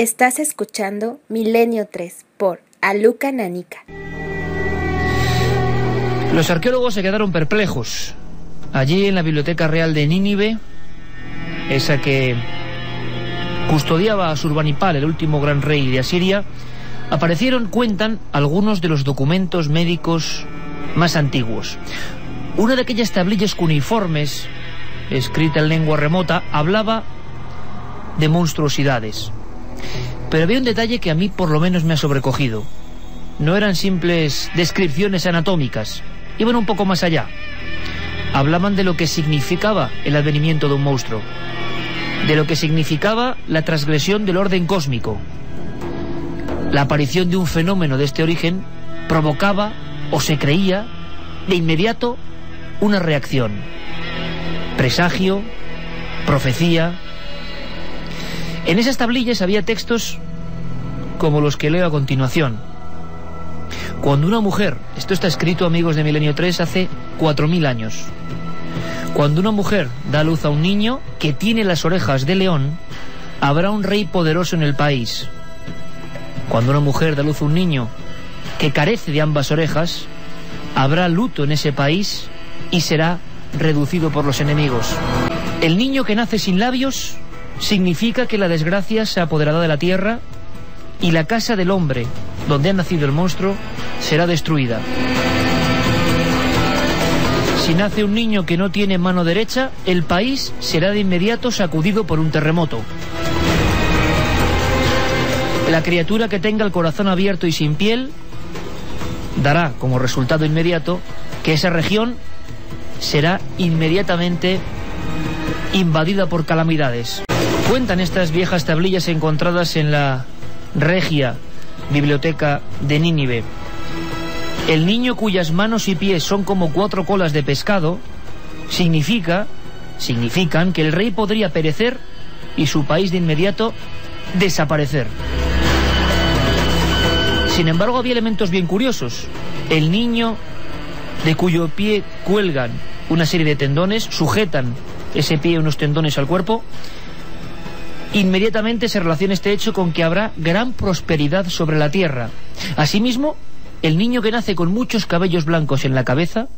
Estás escuchando Milenio 3 por Aluca Nanica. Los arqueólogos se quedaron perplejos. Allí en la Biblioteca Real de Nínive, esa que custodiaba a Surbanipal, el último gran rey de Asiria, aparecieron, cuentan, algunos de los documentos médicos más antiguos. Una de aquellas tablillas cuneiformes, escrita en lengua remota, hablaba de monstruosidades. Pero había un detalle que a mí por lo menos me ha sobrecogido. No eran simples descripciones anatómicas, iban un poco más allá. Hablaban de lo que significaba el advenimiento de un monstruo, de lo que significaba la transgresión del orden cósmico. La aparición de un fenómeno de este origen provocaba, o se creía, de inmediato una reacción. Presagio, profecía, en esas tablillas había textos como los que leo a continuación. Cuando una mujer, esto está escrito amigos de Milenio 3 hace 4.000 años, cuando una mujer da luz a un niño que tiene las orejas de león, habrá un rey poderoso en el país. Cuando una mujer da luz a un niño que carece de ambas orejas, habrá luto en ese país y será reducido por los enemigos. El niño que nace sin labios significa que la desgracia se apoderará de la tierra y la casa del hombre, donde ha nacido el monstruo, será destruida. Si nace un niño que no tiene mano derecha, el país será de inmediato sacudido por un terremoto. La criatura que tenga el corazón abierto y sin piel dará como resultado inmediato que esa región será inmediatamente invadida por calamidades. Cuentan estas viejas tablillas encontradas en la regia biblioteca de Nínive. El niño cuyas manos y pies son como cuatro colas de pescado significa, significan que el rey podría perecer y su país de inmediato desaparecer. Sin embargo, había elementos bien curiosos. El niño de cuyo pie cuelgan una serie de tendones, sujetan ese pie unos tendones al cuerpo, Inmediatamente se relaciona este hecho con que habrá gran prosperidad sobre la tierra. Asimismo, el niño que nace con muchos cabellos blancos en la cabeza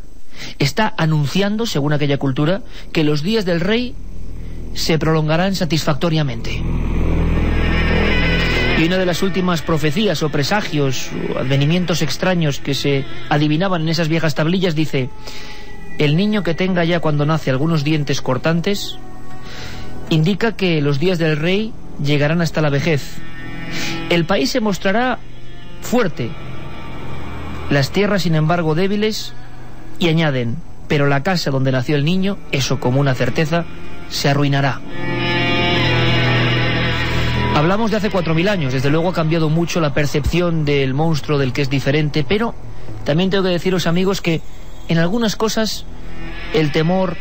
está anunciando, según aquella cultura, que los días del rey se prolongarán satisfactoriamente. Y una de las últimas profecías o presagios o advenimientos extraños que se adivinaban en esas viejas tablillas dice, el niño que tenga ya cuando nace algunos dientes cortantes indica que los días del rey llegarán hasta la vejez. El país se mostrará fuerte, las tierras sin embargo débiles, y añaden, pero la casa donde nació el niño, eso como una certeza, se arruinará. Hablamos de hace cuatro mil años, desde luego ha cambiado mucho la percepción del monstruo del que es diferente, pero también tengo que deciros amigos que en algunas cosas el temor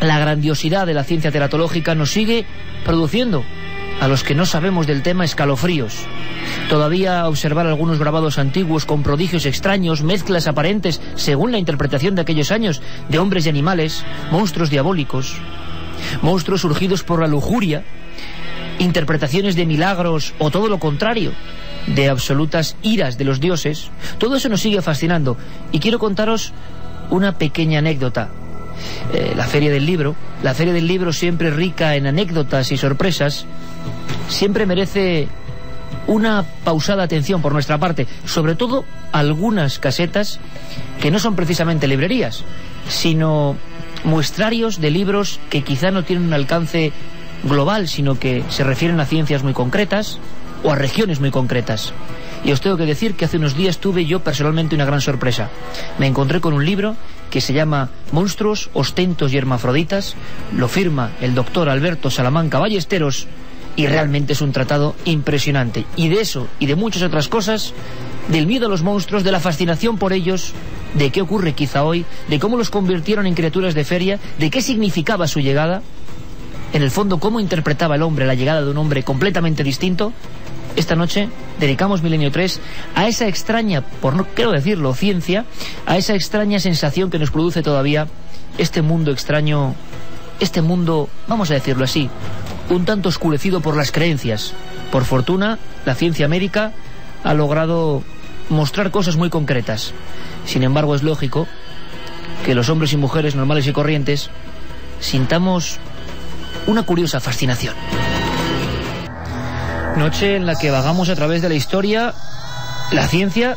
la grandiosidad de la ciencia teratológica nos sigue produciendo a los que no sabemos del tema escalofríos. Todavía observar algunos grabados antiguos con prodigios extraños, mezclas aparentes, según la interpretación de aquellos años, de hombres y animales, monstruos diabólicos, monstruos surgidos por la lujuria, interpretaciones de milagros o todo lo contrario, de absolutas iras de los dioses, todo eso nos sigue fascinando. Y quiero contaros una pequeña anécdota eh, la Feria del Libro. La Feria del Libro siempre rica en anécdotas y sorpresas, siempre merece una pausada atención por nuestra parte, sobre todo algunas casetas que no son precisamente librerías, sino muestrarios de libros que quizá no tienen un alcance global, sino que se refieren a ciencias muy concretas o a regiones muy concretas. Y os tengo que decir que hace unos días tuve yo personalmente una gran sorpresa. Me encontré con un libro que se llama Monstruos, Ostentos y Hermafroditas, lo firma el doctor Alberto Salamanca Ballesteros y realmente es un tratado impresionante. Y de eso y de muchas otras cosas, del miedo a los monstruos, de la fascinación por ellos, de qué ocurre quizá hoy, de cómo los convirtieron en criaturas de feria, de qué significaba su llegada, en el fondo cómo interpretaba el hombre la llegada de un hombre completamente distinto, esta noche dedicamos Milenio 3 a esa extraña, por no quiero decirlo, ciencia, a esa extraña sensación que nos produce todavía este mundo extraño, este mundo, vamos a decirlo así, un tanto oscurecido por las creencias, Por fortuna, la ciencia médica ha logrado mostrar cosas muy concretas. Sin embargo, es lógico que los hombres y mujeres normales y corrientes sintamos una curiosa fascinación. Noche en la que vagamos a través de la historia, la ciencia,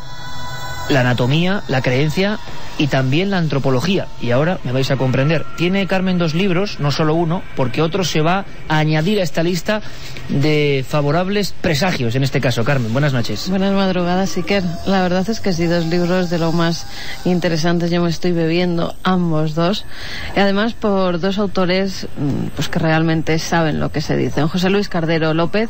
la anatomía, la creencia y también la antropología. Y ahora me vais a comprender. Tiene Carmen dos libros, no solo uno, porque otro se va a añadir a esta lista de favorables presagios, en este caso. Carmen, buenas noches. Buenas madrugadas, Iker. La verdad es que sí, dos libros de lo más interesantes. Yo me estoy bebiendo ambos dos. Y además por dos autores mm, pues que realmente saben lo que se dicen. José Luis Cardero López,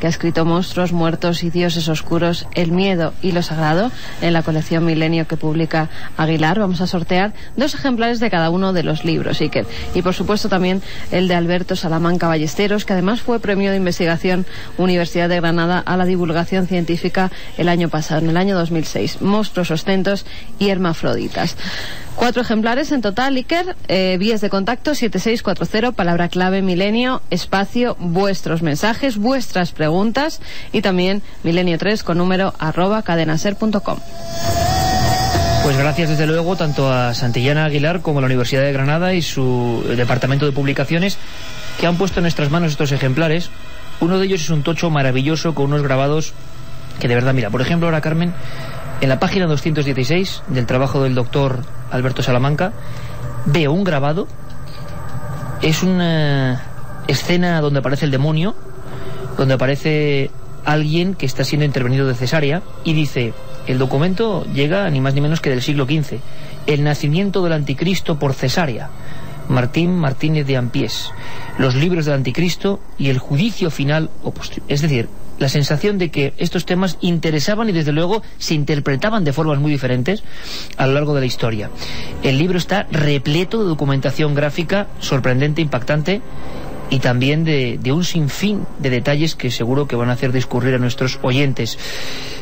que ha escrito Monstruos, Muertos y Dioses Oscuros, El Miedo y lo Sagrado, en la colección Milenio que publica Aguilar vamos a sortear dos ejemplares de cada uno de los libros. Y por supuesto también el de Alberto Salamanca Ballesteros, que además fue premio de investigación Universidad de Granada a la divulgación científica el año pasado, en el año 2006. Monstruos, ostentos y hermafroditas. Cuatro ejemplares en total, Iker. Eh, vías de contacto 7640, palabra clave milenio, espacio, vuestros mensajes, vuestras preguntas y también milenio 3 con número arroba cadenaser.com. Pues gracias desde luego tanto a Santillana Aguilar como a la Universidad de Granada y su departamento de publicaciones que han puesto en nuestras manos estos ejemplares. Uno de ellos es un tocho maravilloso con unos grabados que de verdad, mira, por ejemplo ahora Carmen, en la página 216 del trabajo del doctor Alberto Salamanca, veo un grabado, es una escena donde aparece el demonio, donde aparece alguien que está siendo intervenido de cesárea y dice, el documento llega ni más ni menos que del siglo XV. El nacimiento del anticristo por cesárea. Martín Martínez de Ampiés. Los libros del anticristo y el juicio final. Es decir, la sensación de que estos temas interesaban y desde luego se interpretaban de formas muy diferentes a lo largo de la historia. El libro está repleto de documentación gráfica sorprendente, impactante y también de, un sinfín de detalles que seguro que van a hacer discurrir a nuestros oyentes.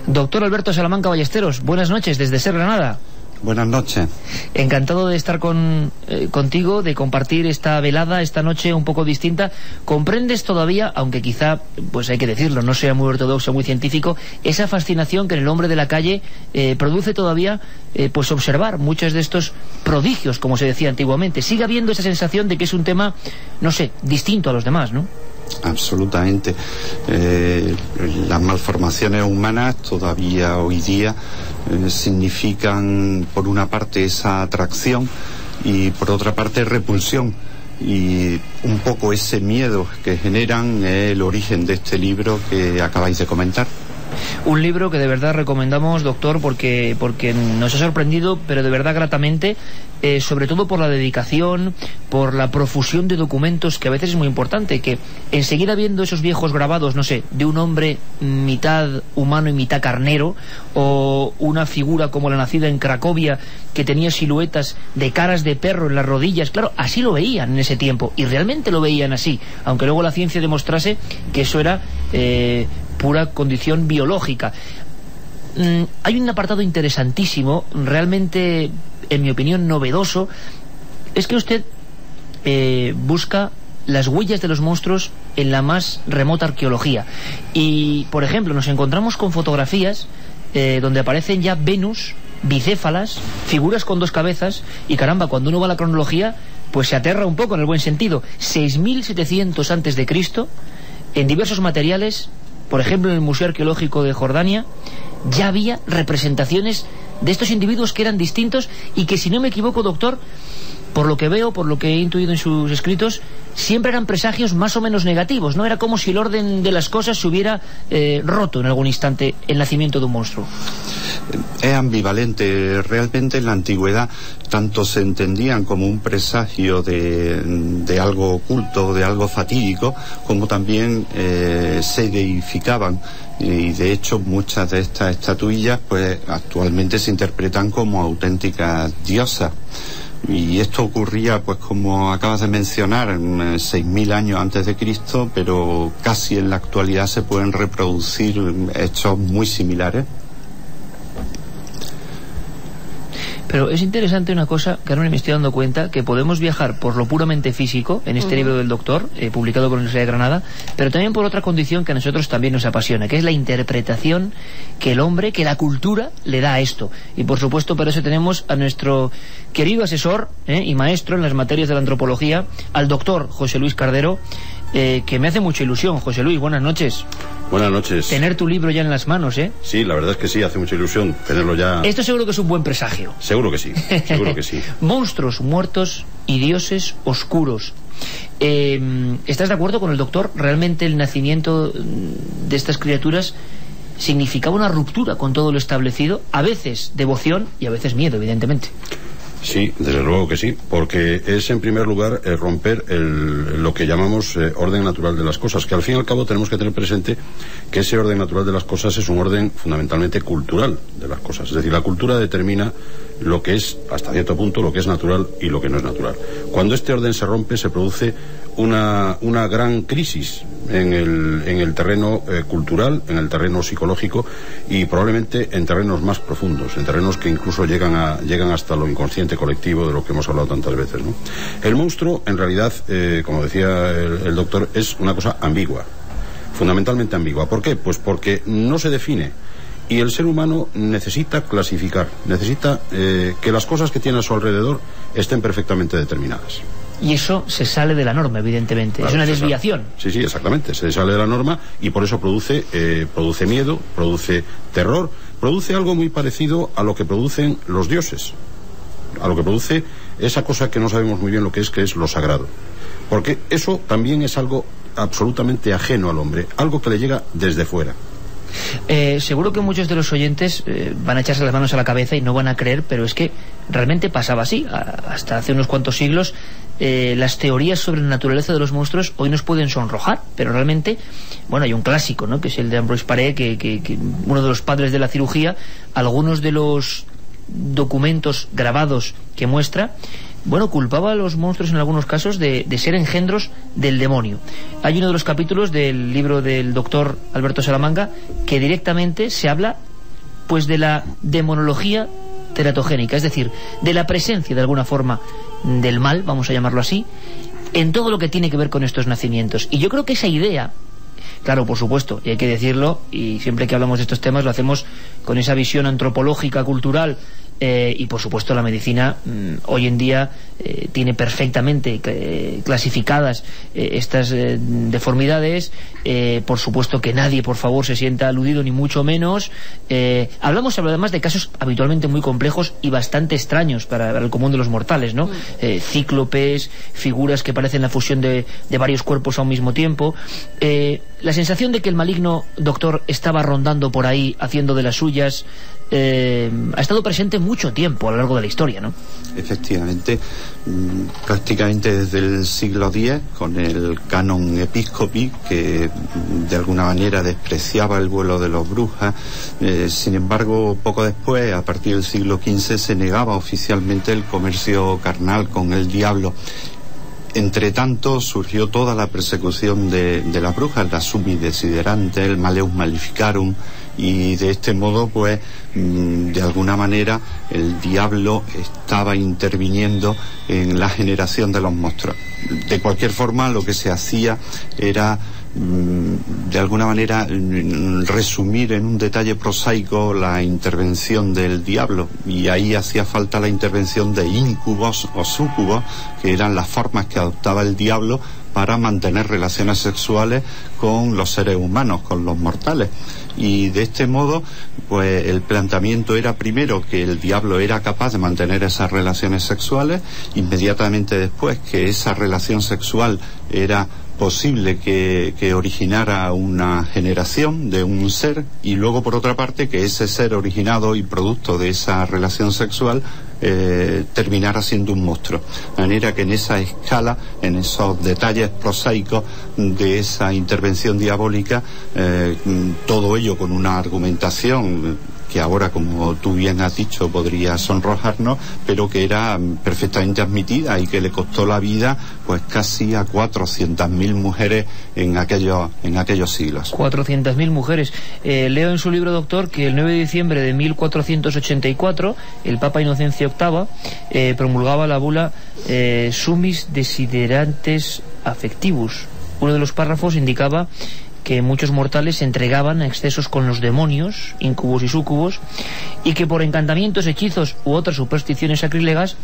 Doctor Alberto Salamanca Ballesteros, buenas noches desde Ser Granada. Buenas noches. Encantado de estar con, eh, contigo, de compartir esta velada, esta noche un poco distinta. ¿Comprendes todavía, aunque quizá, pues hay que decirlo, no sea muy ortodoxo, muy científico, esa fascinación que en el hombre de la calle eh, produce todavía, eh, pues observar muchos de estos prodigios, como se decía antiguamente? Sigue habiendo esa sensación de que es un tema, no sé, distinto a los demás, ¿no? Absolutamente. las malformaciones humanas todavía hoy día eh, significan por una parte esa atracción y por otra parte repulsión y un poco ese miedo que generan es el origen de este libro que acabáis de comentar. Un libro que de verdad recomendamos, doctor, porque, porque nos ha sorprendido, pero de verdad gratamente, eh, sobre todo por la dedicación, por la profusión de documentos, que a veces es muy importante, que enseguida viendo esos viejos grabados, no sé, de un hombre mitad humano y mitad carnero, o una figura como la nacida en Cracovia, que tenía siluetas de caras de perro en las rodillas, claro, así lo veían en ese tiempo, y realmente lo veían así, aunque luego la ciencia demostrase que eso era eh, pura condición biológica. Mm, hay un apartado interesantísimo, realmente en mi opinión, novedoso, es que usted eh, busca las huellas de los monstruos en la más remota arqueología. Y, por ejemplo, nos encontramos con fotografías eh, donde aparecen ya Venus, bicéfalas, figuras con dos cabezas, y caramba, cuando uno va a la cronología, pues se aterra un poco en el buen sentido. 6.700 antes de Cristo, en diversos materiales, por ejemplo en el Museo Arqueológico de Jordania, ya había representaciones de estos individuos que eran distintos y que, si no me equivoco, doctor, por lo que veo, por lo que he intuido en sus escritos, siempre eran presagios más o menos negativos, ¿no? Era como si el orden de las cosas se hubiera eh, roto en algún instante el nacimiento de un monstruo. Es ambivalente. Realmente en la antigüedad tanto se entendían como un presagio de, de algo oculto, de algo fatídico, como también eh, se deificaban y de hecho muchas de estas estatuillas pues actualmente se interpretan como auténticas diosas y esto ocurría pues como acabas de mencionar en 6.000 eh, años antes de Cristo pero casi en la actualidad se pueden reproducir hechos muy similares Pero es interesante una cosa, Carmen, me estoy dando cuenta, que podemos viajar por lo puramente físico, en este libro del doctor, eh, publicado por la Universidad de Granada, pero también por otra condición que a nosotros también nos apasiona, que es la interpretación que el hombre, que la cultura le da a esto. Y por supuesto, para eso tenemos a nuestro querido asesor eh, y maestro en las materias de la antropología, al doctor José Luis Cardero, eh, que me hace mucha ilusión. José Luis, buenas noches. Buenas noches. Tener tu libro ya en las manos, ¿eh? Sí, la verdad es que sí, hace mucha ilusión tenerlo ya. Esto seguro que es un buen presagio. Seguro que sí, seguro que sí. Monstruos muertos y dioses oscuros. Eh, ¿Estás de acuerdo con el doctor? ¿Realmente el nacimiento de estas criaturas significaba una ruptura con todo lo establecido? A veces devoción y a veces miedo, evidentemente. Sí, desde luego que sí, porque es en primer lugar eh, romper el, lo que llamamos eh, orden natural de las cosas, que al fin y al cabo tenemos que tener presente que ese orden natural de las cosas es un orden fundamentalmente cultural de las cosas. Es decir, la cultura determina lo que es, hasta cierto punto, lo que es natural y lo que no es natural. Cuando este orden se rompe, se produce una, una gran crisis en el, en el terreno eh, cultural, en el terreno psicológico y probablemente en terrenos más profundos, en terrenos que incluso llegan, a, llegan hasta lo inconsciente colectivo de lo que hemos hablado tantas veces. ¿no? El monstruo, en realidad, eh, como decía el, doctor, es una cosa ambigua, fundamentalmente ambigua. ¿Por qué? Pues porque no se define y el ser humano necesita clasificar, necesita eh, que las cosas que tiene a su alrededor estén perfectamente determinadas. Y eso se sale de la norma, evidentemente. Claro, es una desviación. Sí, sí, exactamente. Se sale de la norma y por eso produce, eh, produce miedo, produce terror, produce algo muy parecido a lo que producen los dioses, a lo que produce esa cosa que no sabemos muy bien lo que es, que es lo sagrado. Porque eso también es algo absolutamente ajeno al hombre, algo que le llega desde fuera. Eh, seguro que muchos de los oyentes eh, van a echarse las manos a la cabeza y no van a creer, pero es que realmente pasaba así. A- hasta hace unos cuantos siglos eh, las teorías sobre la naturaleza de los monstruos hoy nos pueden sonrojar, pero realmente, bueno, hay un clásico, ¿no? Que es el de Ambroise Paré, que, uno de los padres de la cirugía, algunos de los documentos grabados que muestra, bueno, culpaba a los monstruos en algunos casos de, de ser engendros del demonio. Hay uno de los capítulos del libro del doctor Alberto Salamanca que directamente se habla pues de la demonología teratogénica, es decir, de la presencia de alguna forma del mal, vamos a llamarlo así, en todo lo que tiene que ver con estos nacimientos. Y yo creo que esa idea Claro, por supuesto, y hay que decirlo, y siempre que hablamos de estos temas lo hacemos con esa visión antropológica, cultural, eh, y por supuesto la medicina mm, hoy en día eh, tiene perfectamente eh, clasificadas eh, estas deformidades, por supuesto que nadie, por favor, se sienta aludido, ni mucho menos. Hablamos además de casos habitualmente muy complejos y bastante extraños para, para el común de los mortales, ¿no? Eh, cíclopes, figuras que parecen la fusión de, de varios cuerpos a un mismo tiempo. La sensación de que el maligno doctor estaba rondando por ahí, haciendo de las suyas, eh, ha estado presente mucho tiempo a lo largo de la historia, ¿no? Efectivamente, mm, prácticamente desde el siglo X, con el canon episcopi, que mm, de alguna manera despreciaba el vuelo de los brujas. Eh, sin embargo, poco después, a partir del siglo XV, se negaba oficialmente el comercio carnal con el diablo. Entre tanto, surgió toda la persecución de, de las brujas, la sumi desiderante, el maleus maleficarum, y de este modo, pues, mm, de alguna manera, el diablo estaba interviniendo en la generación de los monstruos. De cualquier forma, lo que se hacía era mm, de alguna manera mm, resumir en un detalle prosaico la intervención del diablo y ahí hacía falta la intervención de incubos o súcubos que eran las formas que adoptaba el diablo para mantener relaciones sexuales con los seres humanos, con los mortales. Y de este modo, pues el planteamiento era primero que el diablo era capaz de mantener esas relaciones sexuales, inmediatamente después que esa relación sexual era posible que, que originara una generación de un ser y luego por otra parte que ese ser originado y producto de esa relación sexual eh, terminara siendo un monstruo. De manera que en esa escala, en esos detalles prosaicos de esa intervención diabólica, eh, todo ello con una argumentación que ahora, como tú bien has dicho, podría sonrojarnos, pero que era perfectamente admitida y que le costó la vida pues casi a 400.000 mujeres en aquellos, en aquellos siglos. 400.000 mujeres. Eh, leo en su libro, doctor, que el 9 de diciembre de 1484 el Papa Inocencio VIII eh, promulgaba la bula eh, Sumis Desiderantes Affectivus. Uno de los párrafos indicaba que muchos mortales se entregaban a excesos con los demonios, incubos y súcubos, y que por encantamientos, hechizos u otras supersticiones sacrílegas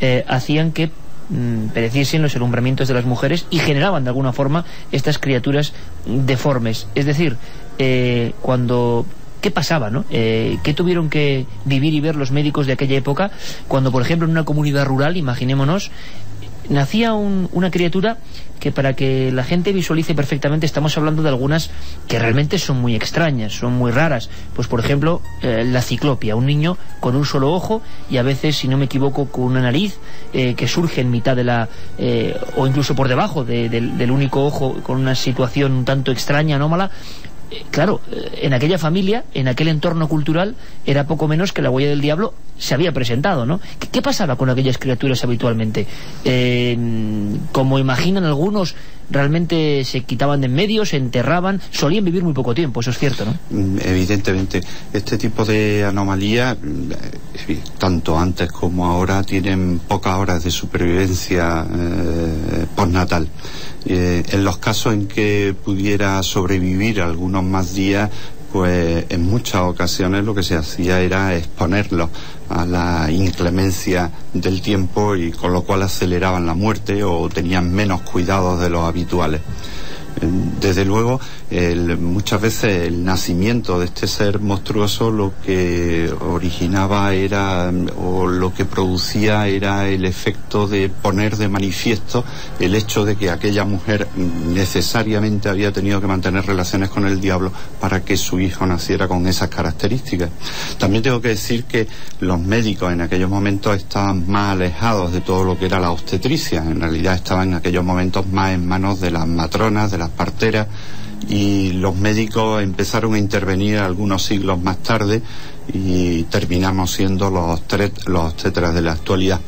eh, hacían que mm, pereciesen los alumbramientos de las mujeres y generaban de alguna forma estas criaturas deformes. Es decir, eh, cuando ¿Qué pasaba, no? Eh, ¿Qué tuvieron que vivir y ver los médicos de aquella época cuando, por ejemplo, en una comunidad rural, imaginémonos, nacía una criatura que para que la gente visualice perfectamente estamos hablando de algunas que realmente son muy extrañas, son muy raras. Pues por ejemplo, eh, la ciclopia, un niño con un solo ojo y a veces, si no me equivoco, con una nariz eh, que surge en mitad de la... Eh, o incluso por debajo del único ojo con una situación un tanto extraña, anómala. Claro, en aquella familia, en aquel entorno cultural, era poco menos que la huella del diablo se había presentado, ¿no? ¿Qué, pasaba con aquellas criaturas habitualmente? Eh, como imaginan algunos, realmente se quitaban de en medio, se enterraban, solían vivir muy poco tiempo, eso es cierto, ¿no? Mm, evidentemente, este tipo de anomalías, mm, tanto antes como ahora, tienen pocas horas de supervivencia postnatal. Eh, en los casos en que pudiera sobrevivir algunos más días, pues en muchas ocasiones lo que se hacía era exponerlos a la inclemencia del tiempo y con lo cual aceleraban la muerte o tenían menos cuidados de los habituales. Desde luego, muchas veces el nacimiento de este ser monstruoso lo que originaba era, o lo que producía era el efecto de poner de manifiesto el hecho de que aquella mujer necesariamente había tenido que mantener relaciones con el diablo para que su hijo naciera con esas características. También tengo que decir que los médicos en aquellos momentos estaban más alejados de todo lo que era la obstetricia. En realidad estaban en aquellos momentos más en manos de las matronas, de las parteras y los médicos empezaron a intervenir algunos siglos más tarde y terminamos siendo los, los obstetras de la actualidad.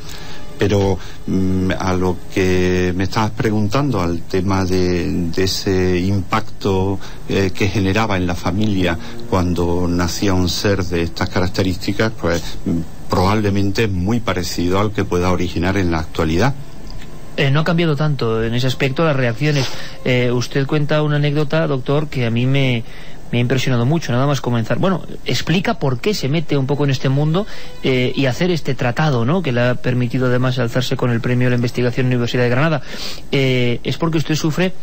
Pero mm, a lo que me estabas preguntando, al tema de, ese impacto eh, que generaba en la familia cuando nacía un ser de estas características, pues mm, probablemente es muy parecido al que pueda originar en la actualidad. Eh, no ha cambiado tanto en ese aspecto las reacciones. Eh, usted cuenta una anécdota, doctor, que a mí me, ha impresionado mucho, nada más comenzar. Bueno, explica por qué se mete un poco en este mundo eh, y hacer este tratado, ¿no? Que le ha permitido además alzarse con el premio de la investigación en la Universidad de Granada. es porque usted sufre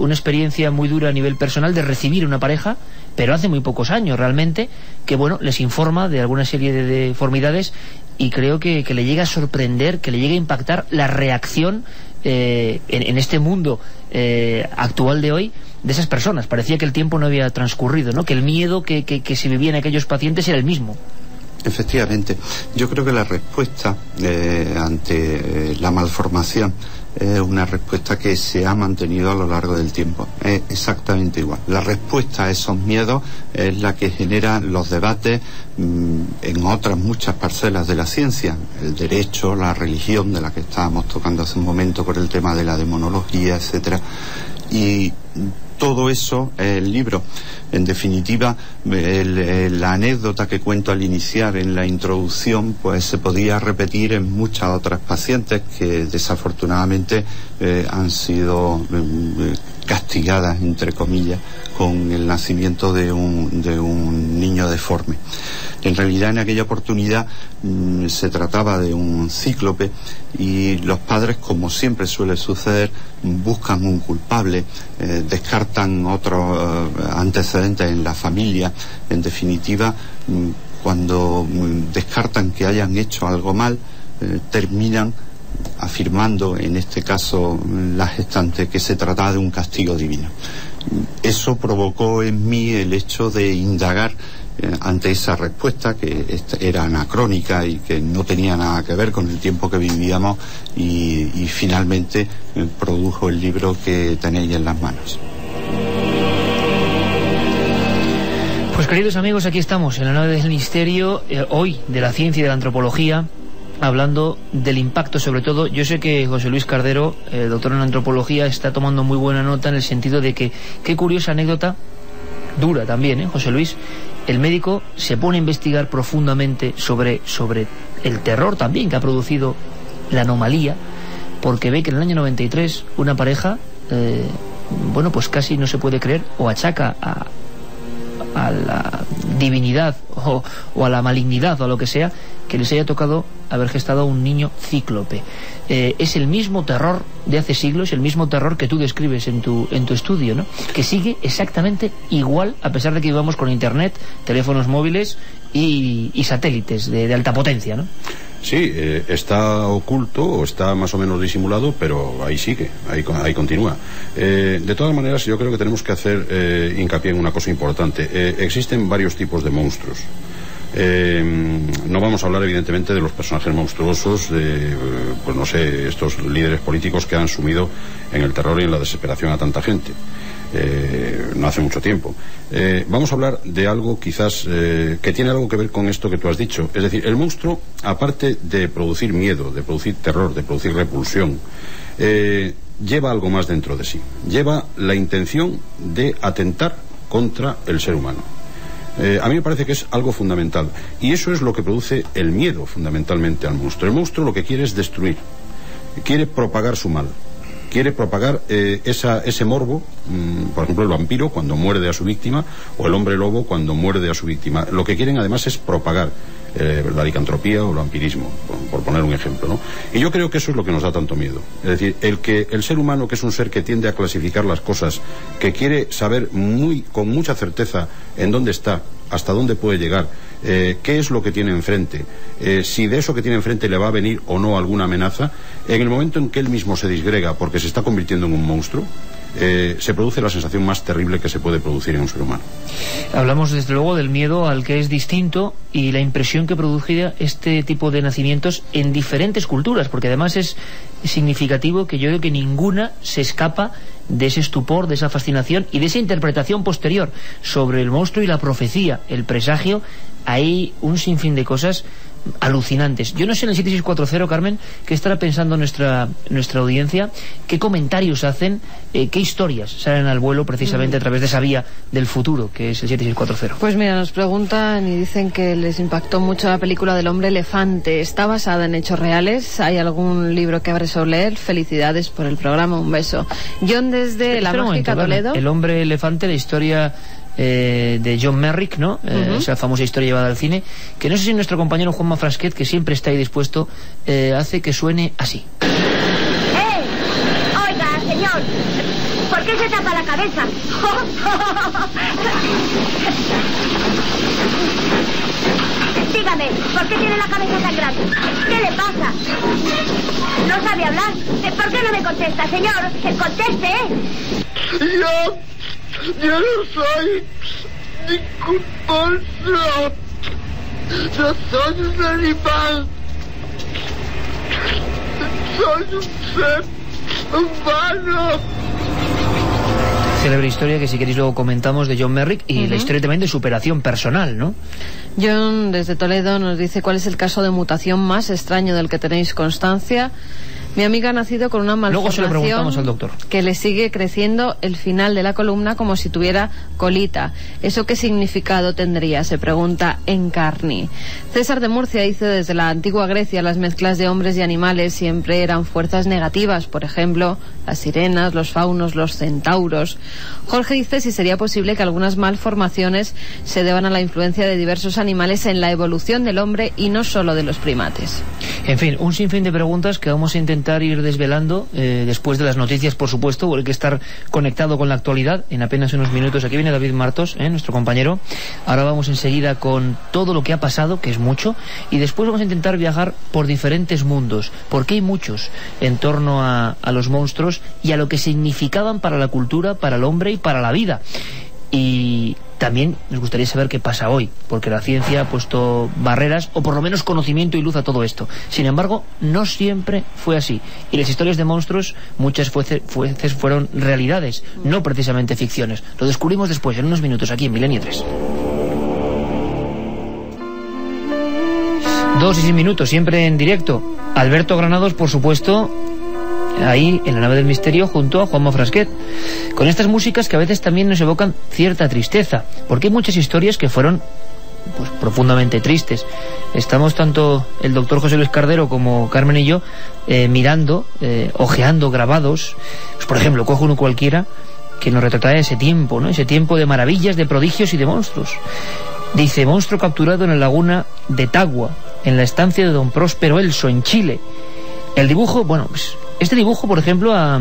una experiencia muy dura a nivel personal de recibir una pareja, pero hace muy pocos años realmente, que bueno, les informa de alguna serie de deformidades y creo que, le llega a sorprender, que le llega a impactar la reacción eh, en, este mundo eh, actual de hoy de esas personas. Parecía que el tiempo no había transcurrido, ¿no? que el miedo que, que, se vivía en aquellos pacientes era el mismo. Efectivamente, yo creo que la respuesta eh, ante la malformación es una respuesta que se ha mantenido a lo largo del tiempo. Es exactamente igual. La respuesta a esos miedos es la que genera los debates mm, en otras muchas parcelas de la ciencia, el derecho, la religión, de la que estábamos tocando hace un momento por el tema de la demonología, etcétera. Y todo eso es el libro. En definitiva, la anécdota que cuento al iniciar en la introducción, pues se podía repetir en muchas otras pacientes que desafortunadamente eh, han sido eh, castigadas, entre comillas, con el nacimiento de un, niño deforme. En realidad en aquella oportunidad mm, se trataba de un cíclope y los padres, como siempre suele suceder, buscan un culpable, eh, descartan otros eh, en la familia. En definitiva, mm, cuando mm, descartan que hayan hecho algo mal, eh, terminan afirmando, en este caso la gestante, que se trataba de un castigo divino. Eso provocó en mí el hecho de indagar eh, ante esa respuesta que era anacrónica y que no tenía nada que ver con el tiempo que vivíamos y, finalmente eh, produjo el libro que tenéis en las manos. Pues queridos amigos, aquí estamos en la nave del misterio, eh, hoy de la ciencia y de la antropología, hablando del impacto sobre todo. Yo sé que José Luis Cardero, el doctor en antropología, está tomando muy buena nota en el sentido de que, qué curiosa anécdota, dura también, ¿eh, José Luis? El médico se pone a investigar profundamente sobre, sobre el terror también que ha producido la anomalía, porque ve que en el año 93 una pareja, eh, bueno, pues casi no se puede creer, o achaca a, a la divinidad o, o, a la malignidad o a lo que sea que les haya tocado haber gestado un niño cíclope. Eh, es el mismo terror de hace siglos, el mismo terror que tú describes en tu, en tu estudio, ¿no? que sigue exactamente igual a pesar de que vivamos con internet, teléfonos móviles y, y satélites de, de, alta potencia. ¿no? Sí, eh, está oculto o está más o menos disimulado, pero ahí sigue, ahí, continúa. Eh, de todas maneras, yo creo que tenemos que hacer eh, hincapié en una cosa importante. existen varios tipos de monstruos. no vamos a hablar, evidentemente, de los personajes monstruosos, de, pues no sé, estos líderes políticos que han sumido en el terror y en la desesperación a tanta gente. Eh, no hace mucho tiempo. Eh, vamos a hablar de algo quizás eh, que tiene algo que ver con esto que tú has dicho. Es decir, el monstruo, aparte de producir miedo, de producir terror, de producir repulsión, lleva algo más dentro de sí. Lleva la intención de atentar contra el ser humano. a mí me parece que es algo fundamental. Y eso es lo que produce el miedo fundamentalmente al monstruo. El monstruo lo que quiere es destruir, quiere propagar su mal quiere propagar eh, esa, ese morbo, mmm, por ejemplo el vampiro cuando muerde a su víctima o el hombre lobo cuando muerde a su víctima. Lo que quieren además es propagar eh, la licantropía o el vampirismo, por, por, poner un ejemplo. ¿no? Y yo creo que eso es lo que nos da tanto miedo. Es decir, el que el ser humano, que es un ser que tiende a clasificar las cosas, que quiere saber muy, con mucha certeza en dónde está, hasta dónde puede llegar, eh, qué es lo que tiene enfrente, eh, si de eso que tiene enfrente le va a venir o no alguna amenaza, en el momento en que él mismo se disgrega porque se está convirtiendo en un monstruo, eh, se produce la sensación más terrible que se puede producir en un ser humano. Hablamos desde luego del miedo al que es distinto y la impresión que produce este tipo de nacimientos en diferentes culturas, porque además es significativo que yo creo que ninguna se escapa de ese estupor, de esa fascinación y de esa interpretación posterior sobre el monstruo y la profecía, el presagio. Hay un sinfín de cosas alucinantes. Yo no sé en el 7640, Carmen, qué estará pensando nuestra, nuestra audiencia, qué comentarios hacen, eh, qué historias salen al vuelo precisamente a través de esa vía del futuro, que es el 7640. Pues mira, nos preguntan y dicen que les impactó mucho la película del hombre elefante. ¿Está basada en hechos reales? ¿Hay algún libro que habré sobre leer? Felicidades por el programa, un beso. John desde Espera La Mágica momento, Toledo. El hombre elefante, la historia eh, de John Merrick, ¿no? Eh, Uh -huh. Esa famosa historia llevada al cine, que no sé si nuestro compañero Juanma Frasquet, que siempre está ahí dispuesto, eh, hace que suene así. ¡Eh! Oiga, señor, ¿por qué se tapa la cabeza? Dígame, ¿por qué tiene la cabeza tan grande? ¿Qué le pasa? ¿No sabe hablar? Eh, ¿Por qué no me contesta, señor? Eh, Conteste, ¿eh? Yo, yo no soy ningún monstruo. Yo soy un animal. Soy un ser humano. Célebre historia que si queréis luego comentamos de John Merrick y la historia también de superación personal, ¿no? John desde Toledo nos dice cuál es el caso de mutación más extraño del que tenéis constancia. Mi amiga ha nacido con una Luego se lo malformación preguntamos al doctor. que le sigue creciendo el final de la columna como si tuviera colita. ¿Eso qué significado tendría? Se pregunta Encarni. César de Murcia dice desde la antigua Grecia las mezclas de hombres y animales siempre eran fuerzas negativas, por ejemplo, las sirenas, los faunos, los centauros. Jorge dice si sería posible que algunas malformaciones se deban a la influencia de diversos animales en la evolución del hombre y no solo de los primates. En fin, un sinfín de preguntas que vamos a intentar ir desvelando eh, después de las noticias, por supuesto, porque hay que estar conectado con la actualidad en apenas unos minutos. Aquí viene David Martos, eh, nuestro compañero. Ahora vamos enseguida con todo lo que ha pasado, que es mucho, y después vamos a intentar viajar por diferentes mundos, porque hay muchos en torno a, a los monstruos y a lo que significaban para la cultura, para el hombre y para la vida. Y también nos gustaría saber qué pasa hoy, porque la ciencia ha puesto barreras o por lo menos conocimiento y luz a todo esto. Sin embargo, no siempre fue así. Y las historias de monstruos muchas veces fueron realidades, no precisamente ficciones. Lo descubrimos después, en unos minutos, aquí en Milenio 3. Dos y seis minutos, siempre en directo. Alberto Granados, por supuesto, ahí en la nave del misterio junto a Juanma Frasquet. Con estas músicas que a veces también nos evocan cierta tristeza, porque hay muchas historias que fueron pues profundamente tristes. Estamos tanto el doctor José Luis Cardero como Carmen y yo eh, mirando, eh, ojeando grabados. Pues, por ejemplo, cojo uno cualquiera que nos retrata ese tiempo, ¿no? Ese tiempo de maravillas, de prodigios y de monstruos. Dice, monstruo capturado en la laguna de Tagua, en la estancia de don Próspero Elso, en Chile. El dibujo, bueno, pues este dibujo, por ejemplo, ha,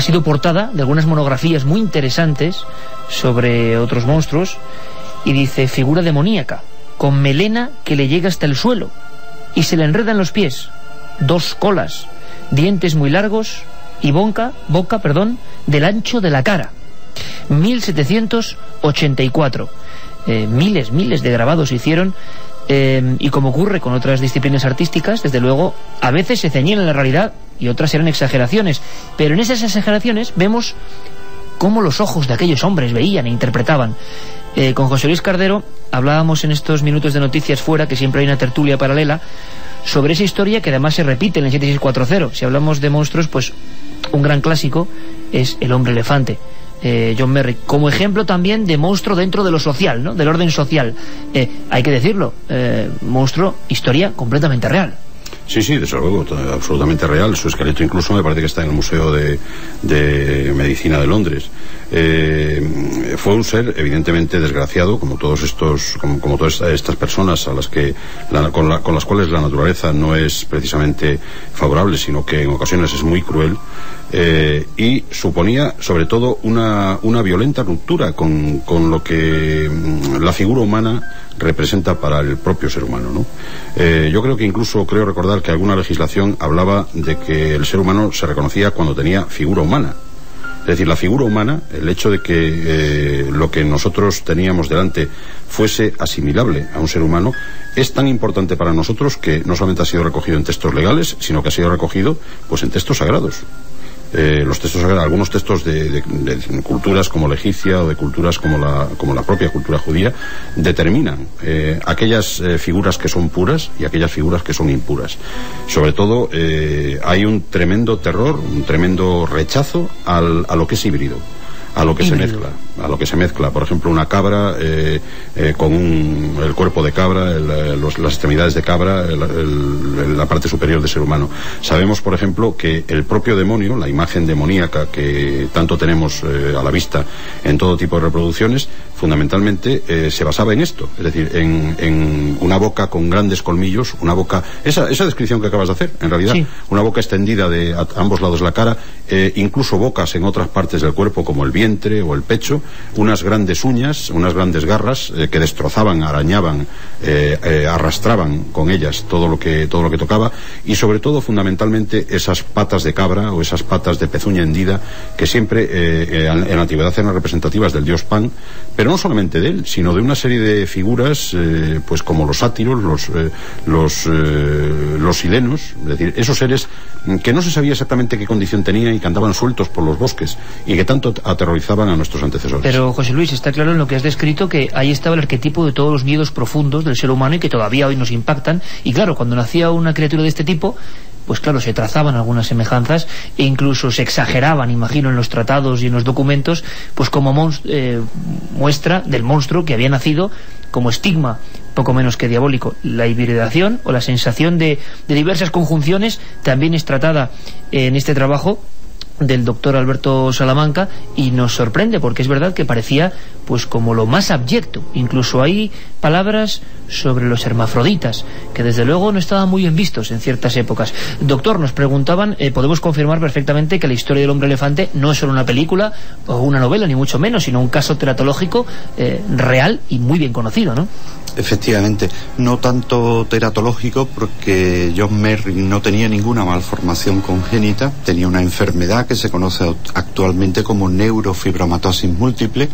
sido portada de algunas monografías muy interesantes sobre otros monstruos y dice figura demoníaca, con melena que le llega hasta el suelo y se le enredan los pies, dos colas, dientes muy largos y boca, boca, perdón, del ancho de la cara. 1784. Eh, miles, miles de grabados se hicieron eh, y como ocurre con otras disciplinas artísticas, desde luego, a veces se ceñían en la realidad y otras eran exageraciones. Pero en esas exageraciones vemos cómo los ojos de aquellos hombres veían e interpretaban. Eh, con José Luis Cardero hablábamos en estos minutos de noticias fuera, que siempre hay una tertulia paralela, sobre esa historia que además se repite en el 7640. Si hablamos de monstruos, pues un gran clásico es El hombre elefante. Eh, John Merrick, como ejemplo también de monstruo dentro de lo social, ¿no? del orden social. Eh, hay que decirlo, eh, monstruo, historia completamente real. Sí, sí, desde luego, absolutamente real. Su esqueleto incluso me parece que está en el Museo de, de Medicina de Londres. Eh, fue un ser evidentemente desgraciado, como todos estos, como, todas estas personas a las que, la, con, la, con las cuales la naturaleza no es precisamente favorable, sino que en ocasiones es muy cruel. Eh, y suponía sobre todo una, una violenta ruptura con, con, lo que mm, la figura humana representa para el propio ser humano. ¿no? Eh, yo creo que incluso creo recordar que alguna legislación hablaba de que el ser humano se reconocía cuando tenía figura humana. Es decir, la figura humana, el hecho de que eh, lo que nosotros teníamos delante fuese asimilable a un ser humano, es tan importante para nosotros que no solamente ha sido recogido en textos legales, sino que ha sido recogido pues en textos sagrados eh, los textos algunos textos de, de, de, culturas como la egipcia o de culturas como la, como la propia cultura judía determinan eh, aquellas eh, figuras que son puras y aquellas figuras que son impuras. Sobre todo hay un tremendo terror, un tremendo rechazo al, a lo que es híbrido a lo que híbrido. se mezcla a lo que se mezcla. Por ejemplo una cabra eh, eh, con un, el cuerpo de cabra el, los, las extremidades de cabra el, la parte superior de ser humano. Sabemos por ejemplo que el propio demonio la imagen demoníaca que tanto tenemos eh, a la vista en todo tipo de reproducciones fundamentalmente eh, se basaba en esto, es decir, en, en, una boca con grandes colmillos, una boca, esa, esa descripción que acabas de hacer, en realidad, sí. una boca extendida de a, ambos lados de la cara, eh, incluso bocas en otras partes del cuerpo como el vientre o el pecho, unas grandes uñas, unas grandes garras eh, que destrozaban, arañaban, eh, eh, arrastraban con ellas todo lo que todo lo que tocaba y sobre todo fundamentalmente esas patas de cabra o esas patas de pezuña hendida que siempre en la antigüedad eran representativas del dios Pan, pero no solamente de él, sino de una serie de figuras, pues como los sátiros, los, los, los silenos, es decir, esos seres que no se sabía exactamente qué condición tenían y que andaban sueltos por los bosques y que tanto aterrorizaban a nuestros antecesores. Pero, José Luis, está claro en lo que has descrito que ahí estaba el arquetipo de todos los miedos profundos del ser humano y que todavía hoy nos impactan. Y claro, cuando nacía una criatura de este tipo, pues claro, se trazaban algunas semejanzas e incluso se exageraban, imagino, en los tratados y en los documentos, pues como eh, muestra del monstruo que había nacido como estigma poco menos que diabólico. La hibridación o la sensación de, de diversas conjunciones también es tratada en este trabajo del doctor Alberto Salamanca y nos sorprende porque es verdad que parecía pues como lo más abyecto incluso hay palabras sobre los hermafroditas que desde luego no estaban muy bien vistos en ciertas épocas doctor nos preguntaban eh, podemos confirmar perfectamente que la historia del hombre elefante no es solo una película o una novela ni mucho menos sino un caso teratológico eh, real y muy bien conocido ¿no? Efectivamente, no tanto teratológico porque John Merrick no tenía ninguna malformación congénita, tenía una enfermedad que se conoce actualmente como neurofibromatosis múltiple.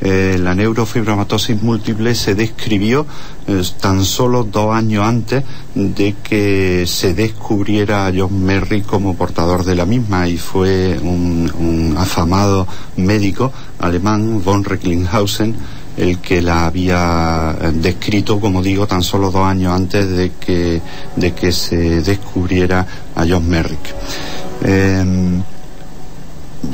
Eh, la neurofibromatosis múltiple se describió eh, tan solo dos años antes de que se descubriera a John Merrick como portador de la misma y fue un, un afamado médico alemán, von Recklinghausen, el que la había eh, descrito, como digo, tan solo dos años antes de que, de que se descubriera a John Merrick. Em,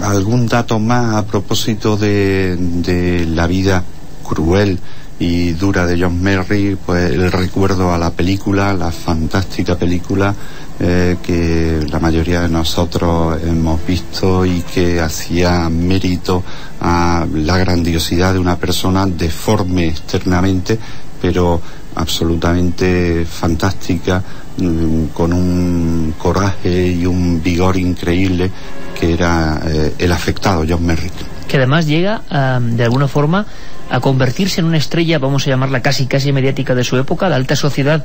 algún dato más a propósito de, la vida cruel y dura de John Merrick, pues el recuerdo a la película, la fantástica película eh, que la mayoría de nosotros hemos visto y que hacía mérito a la grandiosidad de una persona deforme externamente, pero absolutamente fantástica, mm, con un coraje y un vigor increíble que era eh, el afectado John Merrick. Que además llega ah, de alguna forma a convertirse en una estrella, vamos a llamarla casi casi mediática de su época, la alta sociedad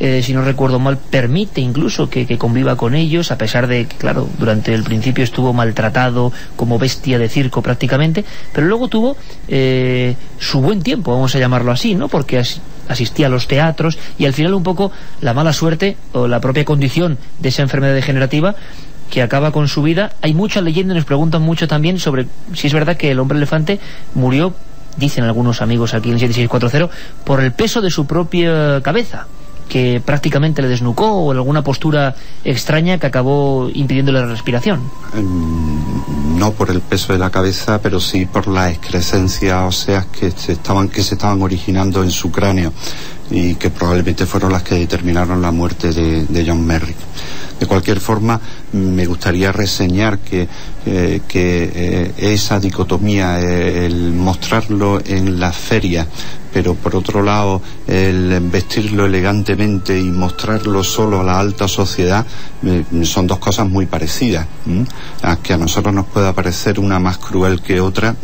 eh, si no recuerdo mal, permite incluso que, conviva con ellos, a pesar de que, claro, durante el principio estuvo maltratado como bestia de circo prácticamente, pero luego tuvo eh, su buen tiempo, vamos a llamarlo así, ¿no? Porque asistía a los teatros y al final un poco la mala suerte o la propia condición de esa enfermedad degenerativa que acaba con su vida. Hay mucha leyenda y nos preguntan mucho también sobre si es verdad que el hombre elefante murió, dicen algunos amigos aquí en 7640, por el peso de su propia cabeza que prácticamente le desnucó o alguna postura extraña que acabó impidiendo la respiración. No por el peso de la cabeza, pero sí por las excrescencias óseas que se estaban, que se estaban originando en su cráneo y que probablemente fueron las que determinaron la muerte de, John Merrick. De cualquier forma, me gustaría reseñar que, eh, eh, esa dicotomía, eh, el mostrarlo en la feria, pero por otro lado el vestirlo elegantemente y mostrarlo solo a la alta sociedad son dos cosas muy parecidas. Que a nosotros nos pueda parecer una más cruel que otra,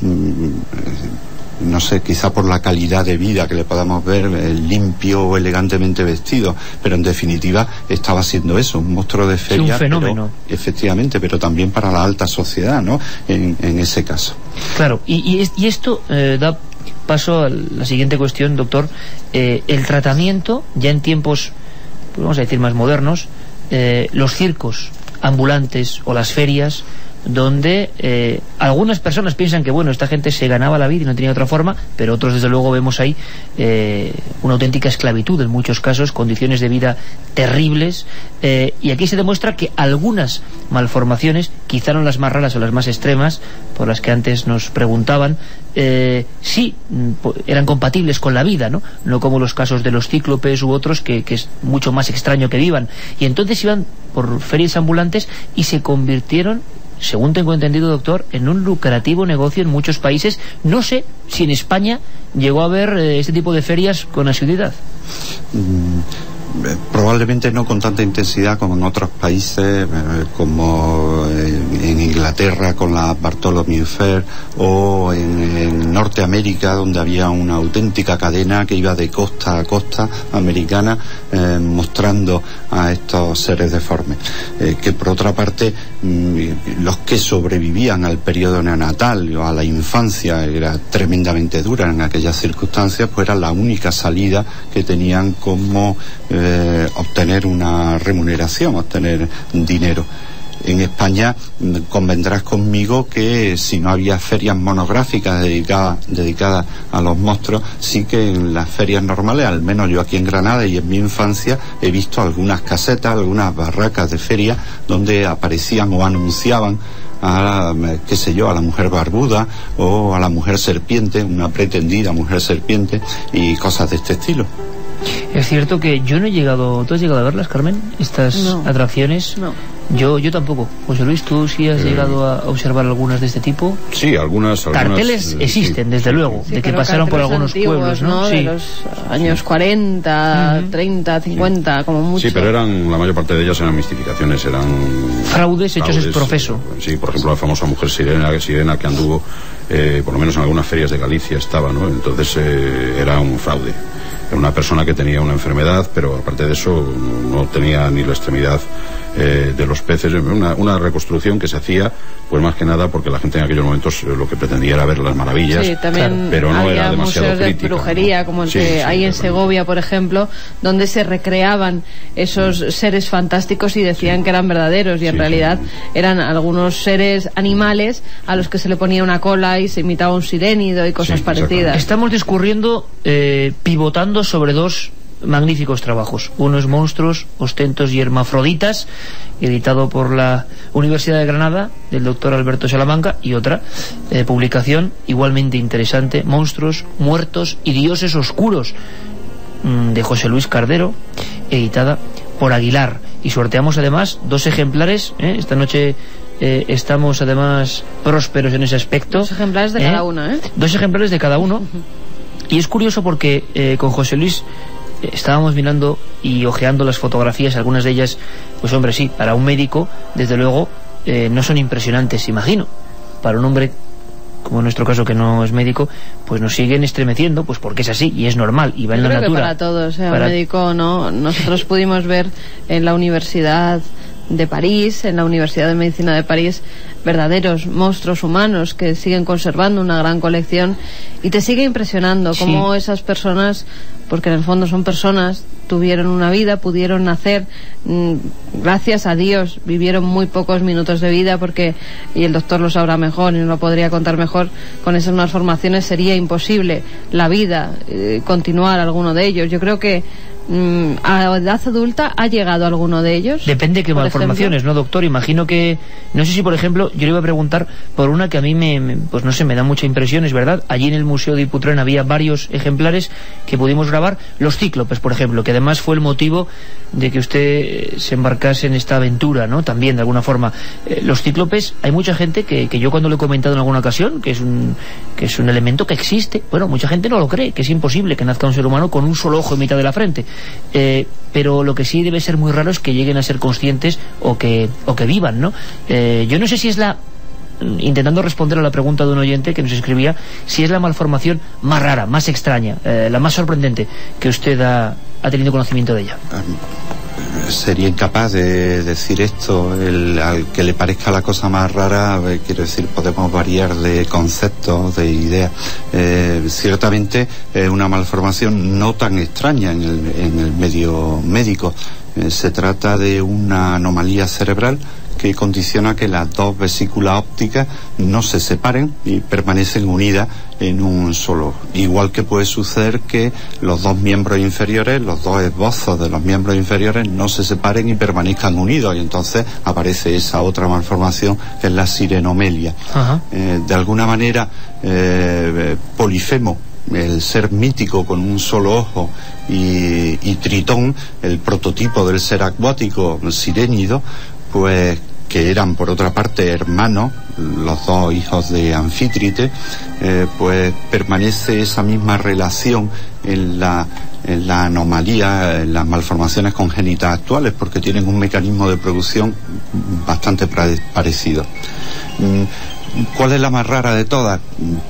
no sé, quizá por la calidad de vida que le podamos ver, eh, limpio o elegantemente vestido, pero en definitiva estaba siendo eso, un monstruo de feria. un fenómeno. efectivamente, pero también para la alta sociedad, ¿no? En, ese caso. Claro, y, esto eh, da paso a la siguiente cuestión, doctor. Eh, el tratamiento, ya en tiempos, vamos a decir, más modernos, los circos ambulantes o las ferias donde eh, algunas personas piensan que bueno, esta gente se ganaba la vida y no tenía otra forma, pero otros desde luego vemos ahí eh, una auténtica esclavitud en muchos casos, condiciones de vida terribles, eh, y aquí se demuestra que algunas malformaciones, quizá no las más raras o las más extremas, por las que antes nos preguntaban, sí eran compatibles con la vida, ¿no? No como los casos de los cíclopes u otros, que, que es mucho más extraño que vivan. Y entonces iban por ferias ambulantes y se convirtieron según tengo entendido, doctor, en un lucrativo negocio en muchos países. No sé si en España llegó a haber eh, este tipo de ferias con asiduidad. Mm, eh, probablemente no con tanta intensidad como en otros países, eh, como en Inglaterra con la Bartholomew Fair o en, Norteamérica donde había una auténtica cadena que iba de costa a costa americana mostrando a estos seres deformes. que por otra parte mm, los que sobrevivían al periodo neonatal o a la infancia era tremendamente dura en aquellas circunstancias, pues era la única salida que tenían como eh, obtener una remuneración, obtener dinero. En España mm, convendrás conmigo que si no había ferias monográficas dedicadas, dedicadas a los monstruos, sí que en las ferias normales, al menos yo aquí en Granada y en mi infancia, he visto algunas casetas, algunas barracas de feria donde aparecían o anunciaban a, qué sé yo, a la mujer barbuda o a la mujer serpiente, una pretendida mujer serpiente y cosas de este estilo. Es cierto que yo no he llegado, ¿tú has llegado a verlas, Carmen? Estas atracciones. No. Yo, yo tampoco. José Luis, ¿tú sí has eh, llegado a observar algunas de este tipo? Sí, algunas. carteles eh, existen, desde luego, de que pasaron por algunos pueblos, ¿no? Sí. De los años 40, 30, 50, como mucho. Sí, pero eran, la mayor parte de ellas eran mistificaciones, eran. Fraudes, hechos es profeso. Sí, por ejemplo, la famosa mujer sirena, sirena que anduvo, eh, por lo menos en algunas ferias de Galicia estaba, ¿no? Entonces era un fraude. Una persona que tenía una enfermedad, pero aparte de eso no tenía ni la extremidad eh, de los peces, una, una, reconstrucción que se hacía, pues más que nada porque la gente en aquellos momentos eh, lo que pretendía era ver las maravillas, sí, también pero no había era demasiado museos de brujería, ¿no? como el Sí, que sí, hay en. Segovia, por ejemplo, donde se recreaban esos seres fantásticos y decían que eran verdaderos y en Sí, realidad sí. eran algunos seres animales a los que se le ponía una cola y se imitaba un sirénido y cosas Sí, parecidas. Estamos discurriendo, eh, pivotando sobre dos magníficos trabajos. Uno es Monstruos, Ostentos y Hermafroditas, editado por la Universidad de Granada, del doctor Alberto Salamanca, y otra eh, publicación igualmente interesante, Monstruos, Muertos y Dioses Oscuros, mm, de José Luis Cardero, editada por Aguilar. Y sorteamos además dos ejemplares. ¿eh? Esta noche eh, estamos además prósperos en ese aspecto. Dos ejemplares de ¿eh? cada uno, ¿eh? Dos ejemplares de cada uno. Y es curioso porque con José Luis estábamos mirando y ojeando las fotografías, algunas de ellas, pues hombre, sí, para un médico, desde luego, eh, no son impresionantes, imagino. Para un hombre, como en nuestro caso que no es médico, pues nos siguen estremeciendo, pues porque es así y es normal y va en Yo la creo que natura. para todos, sea Para- médico o no. Nosotros pudimos ver en la Universidad de París, en la Universidad de Medicina de París, verdaderos monstruos humanos que siguen conservando una gran colección y te sigue impresionando Sí. cómo esas personas, porque en el fondo son personas, tuvieron una vida, pudieron nacer, mm, gracias a Dios, vivieron muy pocos minutos de vida porque, y el doctor lo sabrá mejor y no lo podría contar mejor, con esas malformaciones sería imposible la vida, eh, continuar alguno de ellos. Yo creo que mm, a edad adulta ha llegado alguno de ellos. Depende de qué por malformaciones, ¿no, doctor? Imagino que... No sé si, por ejemplo, yo le iba a preguntar por una que a mí me, me- pues no sé, me da mucha impresión, es verdad. Allí en el Museo de Iputren había varios ejemplares que pudimos grabar. Los cíclopes, por ejemplo, que además fue el motivo de que usted eh, se embarcase en esta aventura, ¿no? También, de alguna forma. Eh, los cíclopes, hay mucha gente que, que yo cuando lo he comentado en alguna ocasión, que es, un, que es un elemento que existe, bueno, mucha gente no lo cree, que es imposible que nazca un ser humano con un solo ojo en mitad de la frente. Eh, pero lo que sí debe ser muy raro es que lleguen a ser conscientes o que, o que vivan, ¿no? Eh, yo no sé si es la intentando responder a la pregunta de un oyente que nos escribía si es la malformación más rara, más extraña, eh, la más sorprendente que usted ha, ha tenido conocimiento de ella. Sería incapaz de decir esto. El, al que le parezca la cosa más rara, eh, quiero decir, podemos variar de conceptos, de ideas. Eh, ciertamente es una malformación no tan extraña en el, medio médico. Eh, se trata de una anomalía cerebral que condiciona que las dos vesículas ópticas no se separen y permanecen unidas en un solo. Igual que puede suceder que los dos miembros inferiores, los dos esbozos de los miembros inferiores no se separen y permanezcan unidos y entonces aparece esa otra malformación que es la sirenomelia. Eh, de alguna manera, eh, Polifemo, el ser mítico con un solo ojo, y, y Tritón, el prototipo del ser acuático sirénido, pues que eran por otra parte hermanos, los dos hijos de Anfítrite, eh, pues permanece esa misma relación en la, en la anomalía, en las malformaciones congénitas actuales, porque tienen un mecanismo de producción bastante parecido. Mm, ¿Cuál es la más rara de todas?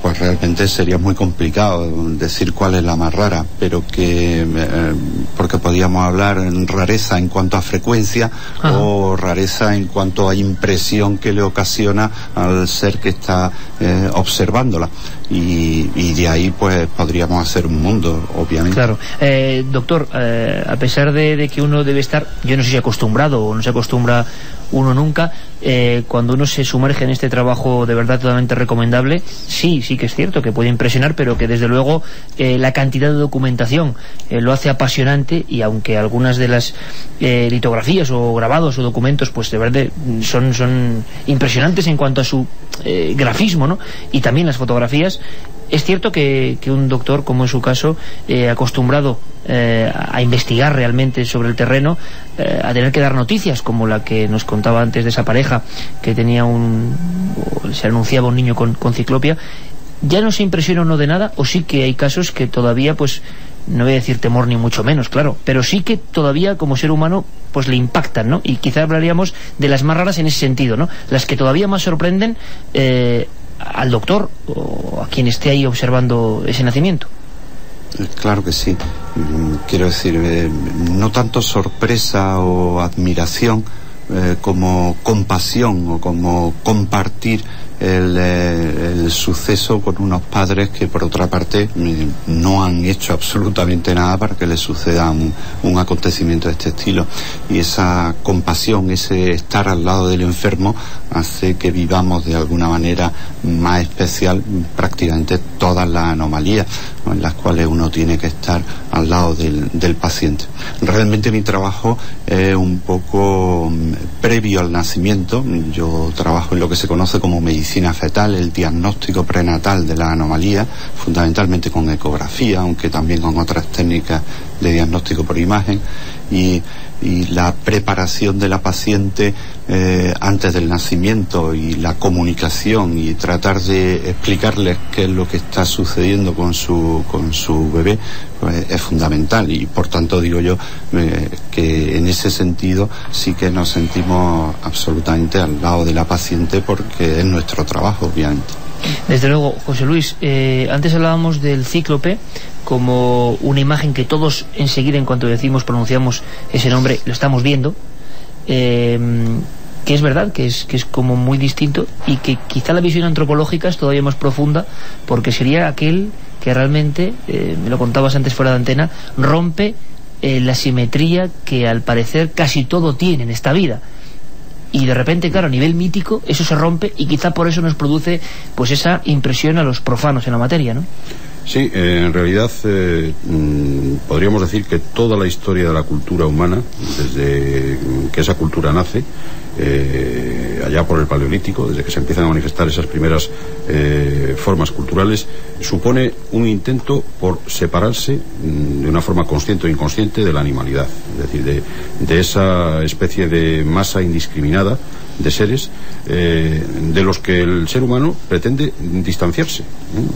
Pues realmente sería muy complicado decir cuál es la más rara, pero que, eh, porque podríamos hablar en rareza en cuanto a frecuencia Ajá. o rareza en cuanto a impresión que le ocasiona al ser que está eh, observándola. Y, de ahí pues podríamos hacer un mundo, obviamente. Claro. Eh, doctor, eh, a pesar de, que uno debe estar, yo no sé si acostumbrado o no se acostumbra uno nunca, eh, cuando uno se sumerge en este trabajo de verdad totalmente recomendable, sí, sí que es cierto que puede impresionar, pero que desde luego la cantidad de documentación lo hace apasionante y aunque algunas de las litografías o grabados o documentos pues de verdad mm, son, son impresionantes en cuanto a su grafismo, ¿no? Y también las fotografías, es cierto que, un doctor, como en su caso, eh, acostumbrado eh, a investigar realmente sobre el terreno, eh, a tener que dar noticias, como la que nos contaba antes de esa pareja que tenía un. se anunciaba un niño con, con ciclopia, ya no se impresiona uno de nada, o sí que hay casos que todavía, pues, no voy a decir temor ni mucho menos, claro, pero sí que todavía como ser humano pues le impactan, ¿no? Y quizá hablaríamos de las más raras en ese sentido, ¿no? Las que todavía más sorprenden al doctor o a quien esté ahí observando ese nacimiento. Eh, Claro que sí. mm, quiero decir, eh, no tanto sorpresa o admiración eh, como compasión o como compartir el, eh, el, suceso con unos padres que por otra parte no han hecho absolutamente nada para que les suceda un, acontecimiento de este estilo. Y esa compasión ese estar al lado del enfermo hace que vivamos de alguna manera más especial prácticamente todas las anomalías en las cuales uno tiene que estar al lado del, del paciente. Realmente mi trabajo es un poco mm, previo al nacimiento yo trabajo en lo que se conoce como medicina fetal, el diagnóstico prenatal de la anomalía, fundamentalmente con ecografía, aunque también con otras técnicas de diagnóstico por imagen, y, y la preparación de la paciente eh, antes del nacimiento y la comunicación y tratar de explicarles qué es lo que está sucediendo con su, con su bebé pues, es fundamental y por tanto digo yo eh, que en ese sentido sí que nos sentimos absolutamente al lado de la paciente porque es nuestro trabajo obviamente. Desde luego, José Luis, eh, antes hablábamos del cíclope como una imagen que todos enseguida, en cuanto decimos, pronunciamos ese nombre, lo estamos viendo, eh, que es verdad, que es, que es como muy distinto y que quizá la visión antropológica es todavía más profunda porque sería aquel que realmente, eh, me lo contabas antes fuera de antena, rompe eh, la simetría que al parecer casi todo tiene en esta vida y de repente, claro, a nivel mítico eso se rompe y quizá por eso nos produce pues esa impresión a los profanos en la materia, ¿no? Sí, eh, en realidad eh, mm, podríamos decir que toda la historia de la cultura humana, desde que esa cultura nace, eh, allá por el Paleolítico, desde que se empiezan a manifestar esas primeras formas culturales, supone un intento por separarse mm, de una forma consciente o inconsciente de la animalidad, es decir, de, de esa especie de masa indiscriminada de seres eh, de los que el ser humano pretende distanciarse.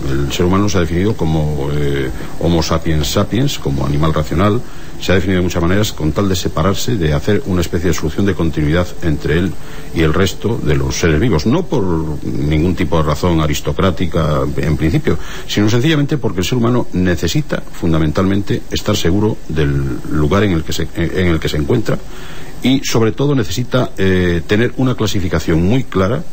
El ser humano se ha definido como eh, Homo sapiens sapiens, como animal racional, se ha definido de muchas maneras con tal de separarse, de hacer una especie de solución de continuidad entre él y el resto de los seres vivos. No por ningún tipo de razón aristocrática en principio, sino sencillamente porque el ser humano necesita fundamentalmente estar seguro del lugar en el que se, encuentra y sobre todo necesita eh, tener una clasificación muy clara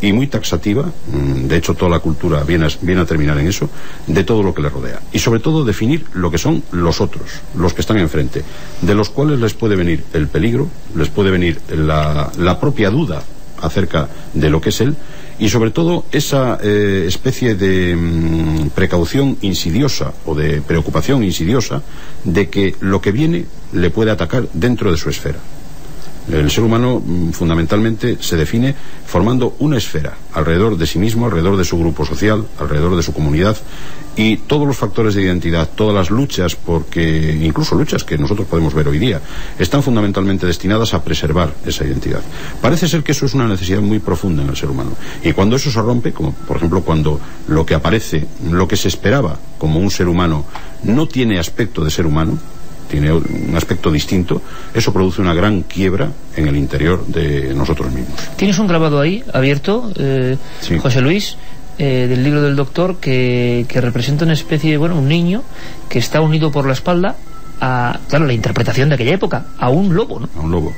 y muy taxativa, mm, de hecho toda la cultura viene a, viene a, terminar en eso, de todo lo que le rodea. Y sobre todo definir lo que son los otros, los que están enfrente, de los cuales les puede venir el peligro, les puede venir la, propia duda acerca de lo que es él y sobre todo esa eh, especie de mmm, precaución insidiosa o de preocupación insidiosa de que lo que viene le puede atacar dentro de su esfera. El ser humano mm, fundamentalmente se define formando una esfera alrededor de sí mismo, alrededor de su grupo social, alrededor de su comunidad y todos los factores de identidad, todas las luchas, porque incluso luchas que nosotros podemos ver hoy día, están fundamentalmente destinadas a preservar esa identidad. Parece ser que eso es una necesidad muy profunda en el ser humano. Y cuando eso se rompe, como por ejemplo cuando lo que aparece, lo que se esperaba como un ser humano, no tiene aspecto de ser humano, tiene un aspecto distinto, eso produce una gran quiebra en el interior de nosotros mismos. Tienes un grabado ahí, abierto, eh, sí. José Luis, eh, del libro del doctor, que, que, representa una especie de, bueno, un niño que está unido por la espalda a, claro, la interpretación de aquella época, a un lobo, ¿no? A un lobo.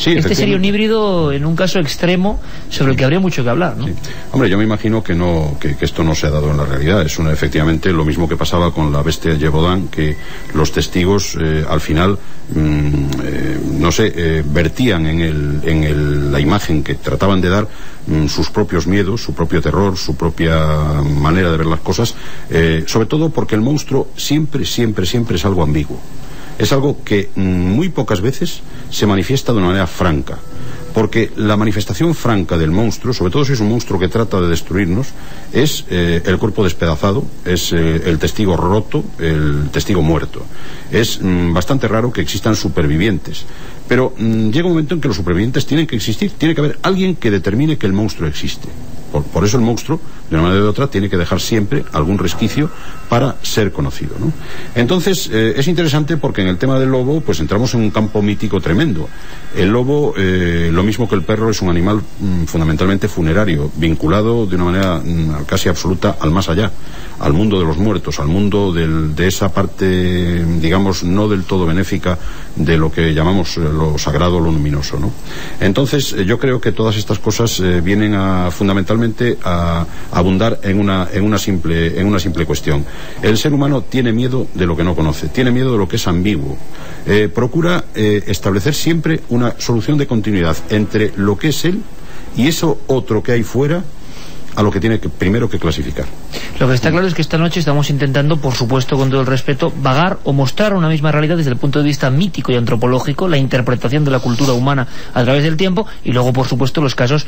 Sí, este sería un híbrido en un caso extremo sobre el que habría mucho que hablar, ¿no? Sí. Hombre, yo me imagino que no que, que, esto no se ha dado en la realidad. Es una, efectivamente lo mismo que pasaba con la bestia de Yebodán, que los testigos eh, al final, mmm, eh, no sé, eh, vertían en, el, en el, la imagen que trataban de dar mmm, sus propios miedos, su propio terror, su propia manera de ver las cosas, sobre todo porque el monstruo siempre, siempre, siempre es algo ambiguo es algo que muy pocas veces se manifiesta de una manera franca. Porque la manifestación franca del monstruo, sobre todo si es un monstruo que trata de destruirnos, es eh, el cuerpo despedazado, es eh, el testigo roto, el testigo muerto. Es mm, bastante raro que existan supervivientes. Pero mm, llega un momento en que los supervivientes tienen que existir, tiene que haber alguien que determine que el monstruo existe. Por, por eso el monstruo, de una manera de otra, tiene que dejar siempre algún resquicio para ser conocido. ¿no? Entonces, eh, es interesante porque en el tema del lobo, pues entramos en un campo mítico tremendo. El lobo, eh, lo mismo que el perro, es un animal mm, fundamentalmente funerario, vinculado de una manera mm, casi absoluta al más allá, al mundo de los muertos, al mundo del- de esa parte, digamos, no del todo benéfica de lo que llamamos eh, lo sagrado, lo luminoso. ¿no? Entonces, eh, yo creo que todas estas cosas eh, vienen a, fundamentalmente a, abundar en una, en, una simple, en una simple cuestión. El ser humano tiene miedo de lo que no conoce, tiene miedo de lo que es ambiguo. Eh, procura establecer siempre una solución de continuidad entre lo que es él y eso otro que hay fuera a lo que tiene que, primero que clasificar. Lo que está claro es que esta noche estamos intentando, por supuesto, con todo el respeto, vagar o mostrar una misma realidad desde el punto de vista mítico y antropológico, la interpretación de la cultura humana a través del tiempo y luego, por supuesto, los casos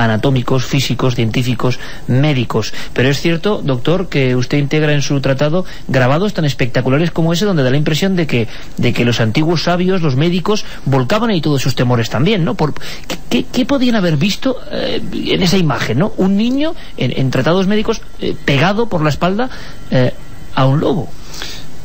anatómicos, físicos, científicos, médicos. Pero es cierto, doctor, que usted integra en su tratado grabados tan espectaculares como ese, donde da la impresión de que, de que los antiguos sabios, los médicos, volcaban ahí todos sus temores también, ¿no? Por, ¿qué, qué, podían haber visto eh, en esa imagen, ¿no? Un niño en, en tratados médicos eh, pegado por la espalda eh, a un lobo.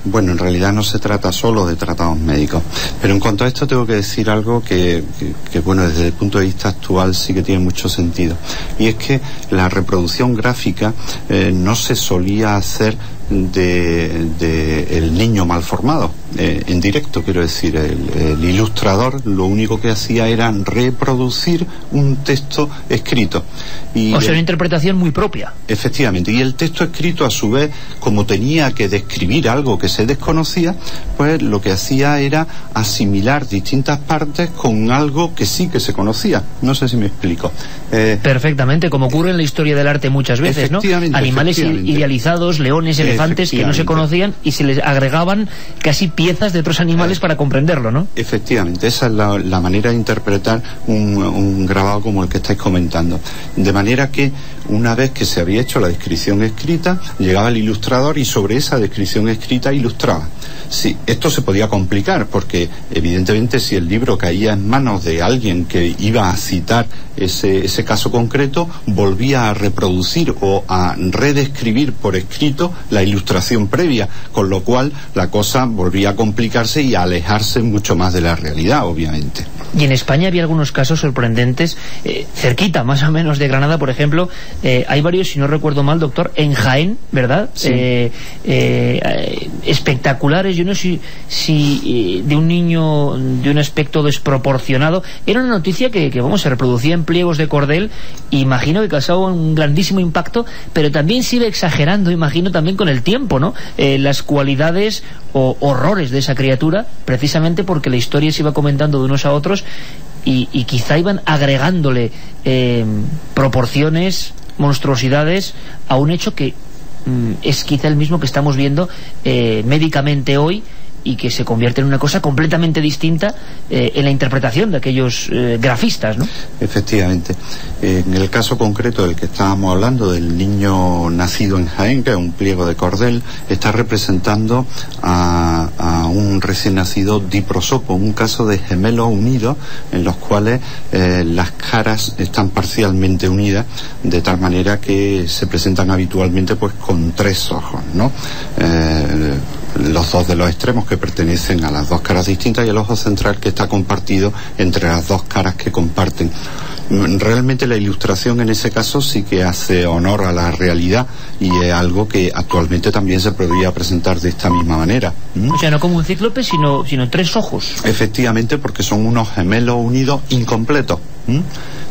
Bueno, en realidad no se trata solo de tratados médicos. Pero en cuanto a esto tengo que decir algo que, que- bueno, desde el punto de vista actual sí que tiene mucho sentido. Y es que la reproducción gráfica eh, no se solía hacer de, de el niño malformado eh, en directo, quiero decir, el, el ilustrador lo único que hacía era reproducir un texto escrito. Y O sea, el- una interpretación muy propia. Efectivamente, y el texto escrito a su vez, como tenía que describir algo que se desconocía, pues lo que hacía era asimilar distintas partes con algo que sí que se conocía. No sé si me explico. Eh, Perfectamente, como ocurre en la historia del arte muchas veces, ¿no? Animales idealizados, leones, elefantes, que no se conocían y se les agregaban casi piezas de otros animales para comprenderlo, ¿no? Efectivamente, esa es la, la manera de interpretar un, un grabado como el que estáis comentando. De manera que una vez que se había hecho la descripción escrita, llegaba el ilustrador y sobre esa descripción escrita ilustraba. Sí, esto se podía complicar porque evidentemente si el libro caía en manos de alguien que iba a citar ese, ese caso concreto, volvía a reproducir o a redescribir por escrito la ilustración previa, con lo cual la cosa volvía a complicarse y a alejarse mucho más de la realidad, obviamente. Y en España había algunos casos sorprendentes, eh, cerquita más o menos de Granada, por ejemplo, eh, hay varios, si no recuerdo mal, doctor, en Jaén, ¿verdad? Sí. Eh, eh, espectaculares, yo no sé si, si, eh, de un niño de un aspecto desproporcionado. Era una noticia que, que, vamos, se reproducía en pliegos de cordel, imagino que causaba un grandísimo impacto, pero también se iba exagerando, imagino, también con el tiempo, ¿no? Eh, las cualidades o horrores de esa criatura, precisamente porque la historia se iba comentando de unos a otros y, quizá iban agregándole eh, proporciones, monstruosidades a un hecho que mm, es quizá el mismo que estamos viendo eh, médicamente hoy y que se convierte en una cosa completamente distinta eh, en la interpretación de aquellos eh, grafistas, ¿no? Efectivamente. En el caso concreto del que estábamos hablando, del niño nacido en Jaén, que es un pliego de cordel, está representando a, un recién nacido diprosopo, un caso de gemelos unidos en los cuales eh, las caras están parcialmente unidas, de tal manera que se presentan habitualmente pues con tres ojos, ¿no? Los dos de los extremos que pertenecen a las dos caras distintas y el ojo central que está compartido entre las dos caras que comparten. Mm, Realmente la ilustración en ese caso sí que hace honor a la realidad y es algo que actualmente también se podría presentar de esta misma manera. ¿Mm? O sea, no como un cíclope, sino, sino tres ojos. Efectivamente, porque son unos gemelos unidos incompletos. ¿m?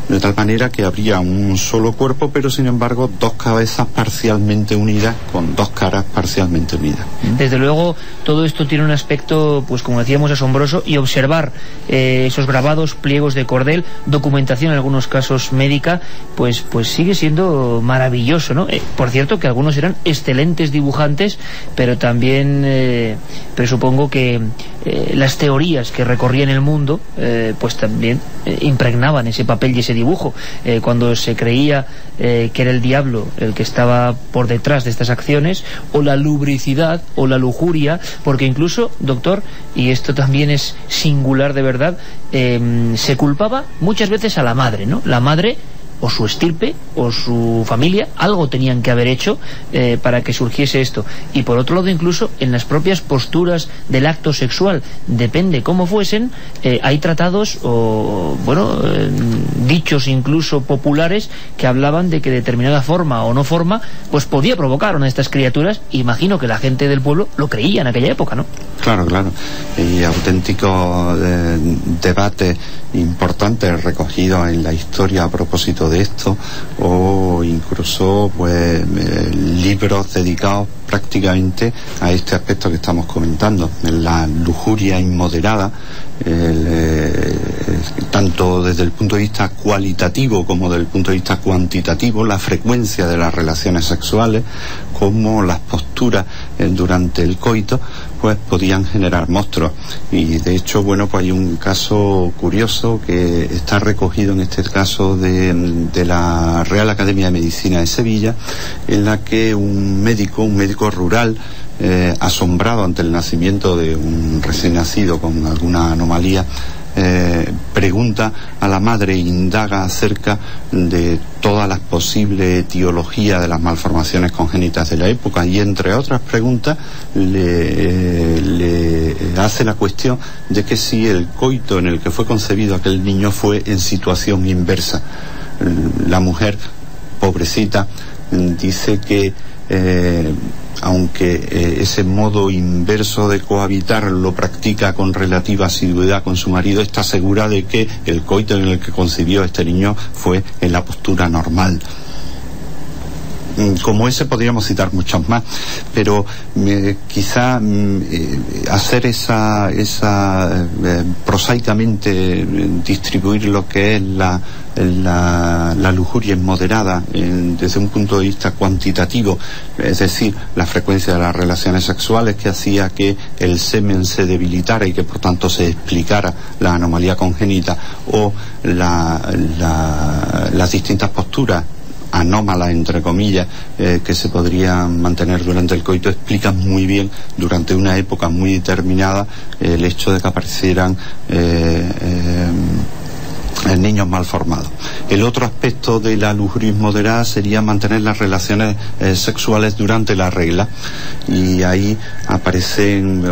De tal manera que habría un solo cuerpo, pero sin embargo dos cabezas parcialmente unidas con dos caras parcialmente unidas. Desde luego, todo esto tiene un aspecto, pues como decíamos, asombroso y observar eh, esos grabados, pliegos de cordel, documentación en algunos casos médica, pues, pues sigue siendo maravilloso, ¿no? Eh, por cierto, que algunos eran excelentes dibujantes, pero también eh, presupongo que eh, las teorías que recorrían el mundo, eh, pues también eh, impregnaban ese papel y ese dibujo. Eh, cuando se creía que era el diablo el que estaba por detrás de estas acciones, o la lubricidad, o la lujuria, porque incluso, doctor, y esto también es singular de verdad, se culpaba muchas veces a la madre, ¿no? La madre o su estirpe o su familia algo tenían que haber hecho eh, para que surgiese esto y por otro lado incluso en las propias posturas del acto sexual depende cómo fuesen eh, hay tratados o bueno eh, dichos incluso populares que hablaban de que determinada forma o no forma pues podía provocar a estas criaturas imagino que la gente del pueblo lo creía en aquella época ¿no? Claro, claro. Y auténtico debate importante recogido en la historia a propósito de esto. O incluso pues libros dedicados prácticamente a este aspecto que estamos comentando, la lujuria inmoderada, eh, tanto desde el punto de vista cualitativo como desde el punto de vista cuantitativo, la frecuencia de las relaciones sexuales, como las posturas eh, durante el coito, pues podían generar monstruos. Y de hecho, bueno, pues hay un caso curioso que está recogido en este caso de, de la Real Academia de Medicina de Sevilla, en la que un médico, un médico rural, eh, asombrado ante el nacimiento de un recién nacido con alguna anomalía, eh, pregunta a la madre indaga acerca de todas las posibles etiologías de las malformaciones congénitas de la época y entre otras preguntas le, le hace la cuestión de que si el coito en el que fue concebido aquel niño fue en situación inversa. La mujer, pobrecita, dice que eh, aunque eh, ese modo inverso de cohabitar lo practica con relativa asiduidad con su marido, está segura de que el coito en el que concibió este niño fue en la postura normal como ese podríamos citar muchos más, pero eh, quizá mm, eh, hacer esa, esa eh, prosaicamente distribuir lo que es la, la, la lujuria moderada desde un punto de vista cuantitativo, es decir, la frecuencia de las relaciones sexuales que hacía que el semen se debilitara y que por tanto se explicara la anomalía congénita o la, la, las distintas posturas anómalas, entre comillas, eh, que se podrían mantener durante el coito, explican muy bien, durante una época muy determinada, eh, el hecho de que aparecieran eh, niños mal formados. El otro aspecto de la lujuria moderada sería mantener las relaciones sexuales durante la regla y ahí aparecen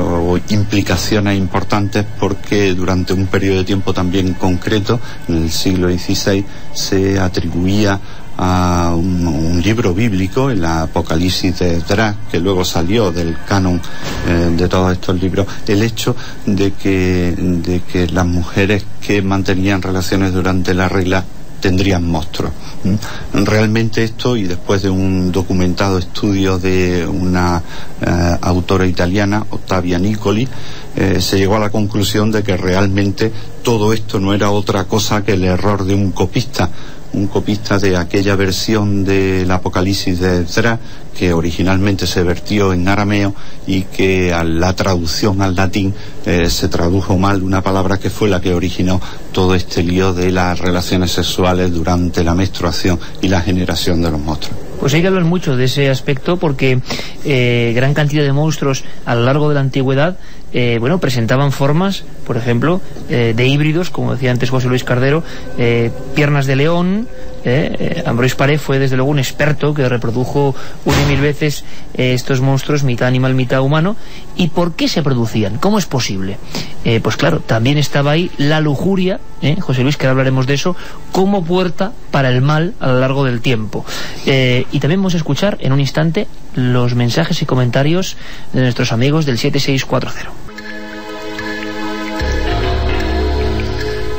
implicaciones importantes porque durante un periodo de tiempo también concreto, en el siglo XVI, se atribuía a un, libro bíblico, el Apocalipsis de Dra, que luego salió del canon eh, de todos estos libros, el hecho de que, de que las mujeres que mantenían relaciones durante la regla tendrían monstruos. Realmente esto, y después de un documentado estudio de una eh, autora italiana, Ottavia Nicoli, eh, se llegó a la conclusión de que realmente todo esto no era otra cosa que el error de un copista, un copista de aquella versión del Apocalipsis de Ezra que originalmente se vertió en arameo y que a la traducción al latín eh, se tradujo mal una palabra que fue la que originó todo este lío de las relaciones sexuales durante la menstruación y la generación de los monstruos. Pues hay que hablar mucho de ese aspecto porque eh, gran cantidad de monstruos a lo largo de la antigüedad eh, bueno, presentaban formas, por ejemplo, eh, de híbridos, como decía antes José Luis Cardero, eh, piernas de león, Ambroise Paré fue desde luego un experto que reprodujo una y mil veces estos monstruos, mitad animal, mitad humano. ¿Y por qué se producían? ¿Cómo es posible? pues claro, también estaba ahí la lujuria, José Luis, que hablaremos de eso, como puerta para el mal a lo largo del tiempo. y también vamos a escuchar en un instante los mensajes y comentarios de nuestros amigos del 7640.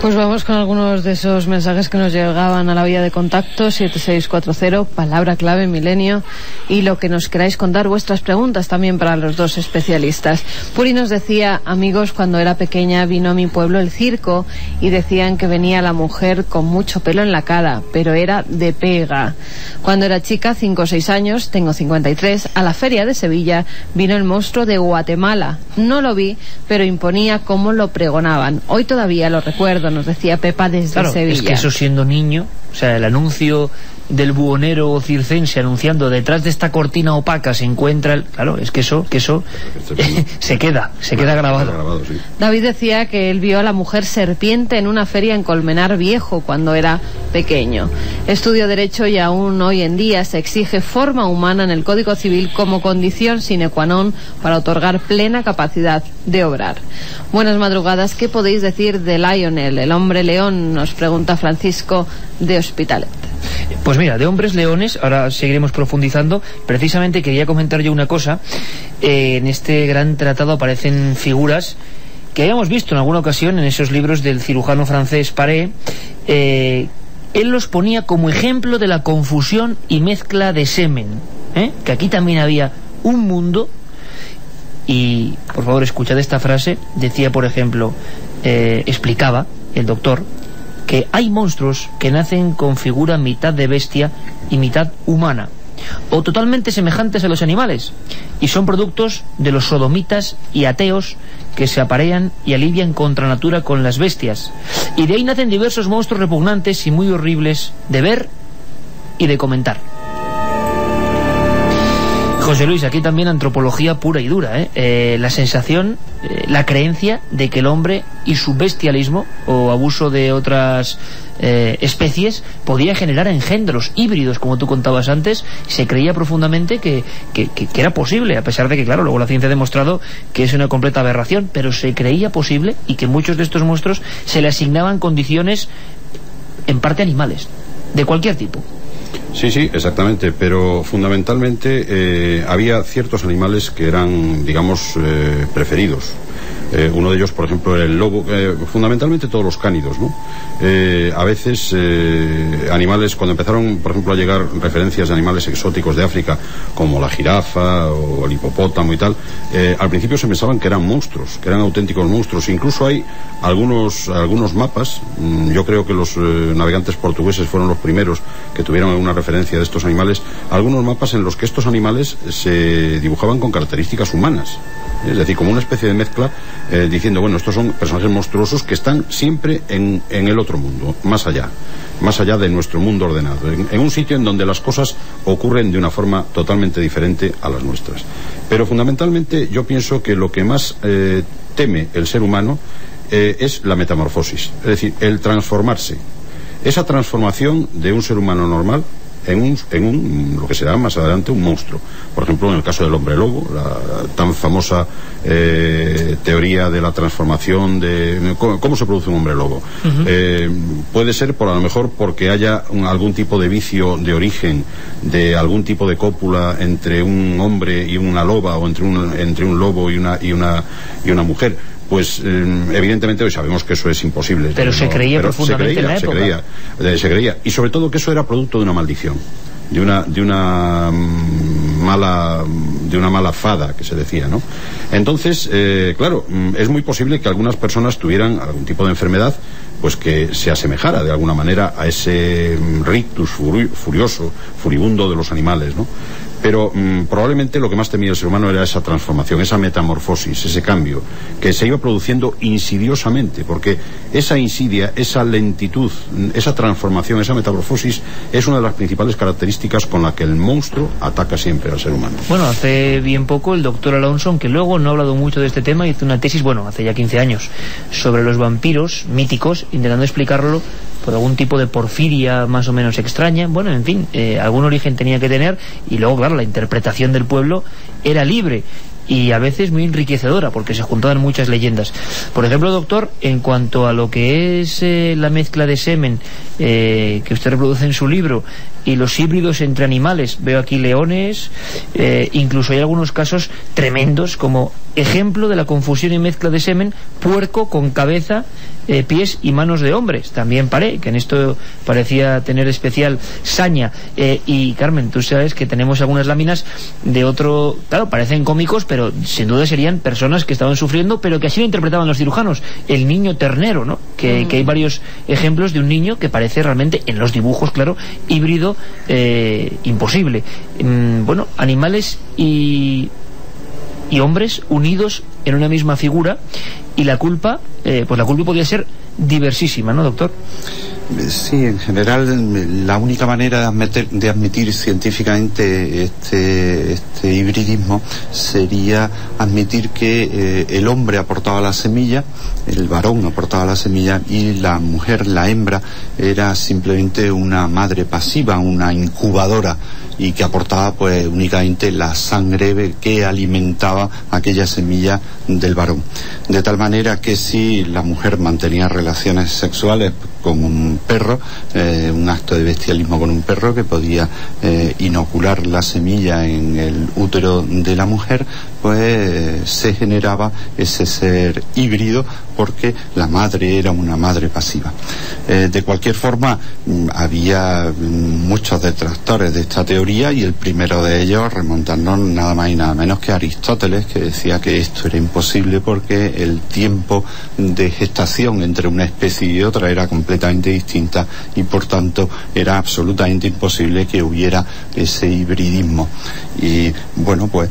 Pues vamos con algunos de esos mensajes que nos llegaban a la vía de contacto 7640, palabra clave milenio y lo que nos queráis contar, vuestras preguntas también para los dos especialistas. Puri nos decía, amigos, cuando era pequeña vino a mi pueblo el circo y decían que venía la mujer con mucho pelo en la cara, pero era de pega. Cuando era chica, 5 o 6 años, tengo 53, a la feria de Sevilla vino el monstruo de Guatemala. No lo vi, pero imponía cómo lo pregonaban. Hoy todavía lo recuerdo nos decía Pepa desde claro, Sevilla. Es que eso siendo niño, o sea, el anuncio del buhonero circense anunciando detrás de esta cortina opaca se encuentra el... Claro, es que eso, que eso se queda, se queda grabado. grabado, sí. David decía que él vio a la mujer serpiente en una feria en Colmenar Viejo cuando era pequeño. Estudio Derecho y aún hoy en día se exige forma humana en el Código Civil como condición sine qua non para otorgar plena capacidad de obrar. Buenas madrugadas, ¿qué podéis decir de Lionel, el hombre león? Nos pregunta Francisco de Hospitalet. Pues mira, de hombres leones, ahora seguiremos profundizando. Precisamente quería comentar yo una cosa. Eh, en este gran tratado aparecen figuras que habíamos visto en alguna ocasión en esos libros del cirujano francés Paré. Eh, él los ponía como ejemplo de la confusión y mezcla de semen. ¿eh? Que aquí también había un mundo. Y, por favor, escuchad esta frase. Decía, por ejemplo, eh, explicaba el doctor que hay monstruos que nacen con figura mitad de bestia y mitad humana, o totalmente semejantes a los animales, y son productos de los sodomitas y ateos que se aparean y alivian contra natura con las bestias. Y de ahí nacen diversos monstruos repugnantes y muy horribles de ver y de comentar. José Luis, aquí también antropología pura y dura, ¿eh? Eh, la sensación, eh, la creencia de que el hombre y su bestialismo o abuso de otras eh, especies podía generar engendros híbridos, como tú contabas antes, se creía profundamente que, que- que- que era posible, a pesar de que, claro, luego la ciencia ha demostrado que es una completa aberración, pero se creía posible y que muchos de estos monstruos se le asignaban condiciones en parte animales, de cualquier tipo. Sí, sí, exactamente, pero fundamentalmente eh, había ciertos animales que eran, digamos, eh, preferidos. Eh, uno de ellos, por ejemplo, el lobo, eh, fundamentalmente todos los cánidos, ¿no? Eh, a veces animales, cuando empezaron, por ejemplo, a llegar referencias de animales exóticos de África, como la jirafa o el hipopótamo y tal, al principio se pensaban que eran monstruos, que eran auténticos monstruos. Incluso hay algunos, algunos mapas, mm, yo creo que los navegantes portugueses fueron los primeros que tuvieron alguna referencia de estos animales, algunos mapas en los que estos animales se dibujaban con características humanas. Es decir, como una especie de mezcla, eh, diciendo, bueno, estos son personajes monstruosos que están siempre en, en el otro mundo, más allá, más allá de nuestro mundo ordenado, en, en un sitio en donde las cosas ocurren de una forma totalmente diferente a las nuestras. Pero fundamentalmente yo pienso que lo que más eh, teme el ser humano eh, es la metamorfosis, es decir, el transformarse. Esa transformación de un ser humano normal en un, en un lo que será más adelante un monstruo. Por ejemplo, en el caso del hombre lobo, la tan famosa eh, teoría de la transformación de cómo, cómo se produce un hombre lobo. Eh, puede ser por a lo mejor porque haya un- algún tipo de vicio de origen, de algún tipo de cópula entre un hombre y una loba o entre un, entre un lobo y una y una y una mujer. Pues eh, evidentemente hoy sabemos que eso es imposible. Pero se creía pero profundamente se creía, en la se época. creía, eh, se creía. Y sobre todo que eso era producto de una maldición, de una, de una mm, mala, de una mala fada que se decía, ¿no? Entonces, eh, claro, mm, es muy posible que algunas personas tuvieran algún tipo de enfermedad, pues que se asemejara de alguna manera a ese mm, rictus furi- furioso, furibundo de los animales, ¿no? Pero mm, probablemente lo que más temía el ser humano era esa transformación, esa metamorfosis, ese cambio, que se iba produciendo insidiosamente, porque esa insidia, esa lentitud, mm, esa transformación, esa metamorfosis es una de las principales características con la que el monstruo ataca siempre al ser humano. Bueno, hace bien poco el doctor Alonso, aunque luego no ha hablado mucho de este tema, hizo una tesis, bueno, hace ya 15 años, sobre los vampiros míticos, intentando explicarlo por algún tipo de porfiria más o menos extraña. Bueno, en fin, eh, algún origen tenía que tener y luego, claro, la interpretación del pueblo era libre y a veces muy enriquecedora porque se juntaban muchas leyendas. Por ejemplo, doctor, en cuanto a lo que es eh, la mezcla de semen eh, que usted reproduce en su libro y los híbridos entre animales, veo aquí leones, eh, incluso hay algunos casos tremendos como ejemplo de la confusión y mezcla de semen, puerco con cabeza, eh, pies y manos de hombres. También paré, que en esto parecía tener especial saña. Eh, y Carmen, tú sabes que tenemos algunas láminas de otro, claro, parecen cómicos, pero sin duda serían personas que estaban sufriendo, pero que así lo interpretaban los cirujanos. El niño ternero, ¿no? Que, que hay varios ejemplos de un niño que parece realmente, en los dibujos, claro, híbrido, eh, imposible. Mm, bueno, animales y y hombres unidos en una misma figura y la culpa, eh, pues la culpa podría ser diversísima, ¿no, doctor? Sí, en general la única manera de admitir, de admitir científicamente este, este, hibridismo sería admitir que eh, el hombre aportaba la semilla, el varón aportaba la semilla y la mujer, la hembra, era simplemente una madre pasiva, una incubadora y que aportaba pues únicamente la sangre que alimentaba aquella semilla del varón. De tal manera que si la mujer mantenía relaciones sexuales con un perro, eh, un acto de bestialismo con un perro que podía eh, inocular la semilla en el útero de la mujer, pues se generaba ese ser híbrido porque la madre era una madre pasiva. Eh, de cualquier forma, mm, había mm, muchos detractores de esta teoría y el primero de ellos remontarnos nada más y nada menos que Aristóteles, que decía que esto era imposible porque el tiempo de gestación entre una especie y otra era completamente distinta y por tanto era absolutamente imposible que hubiera ese hibridismo. Y bueno, pues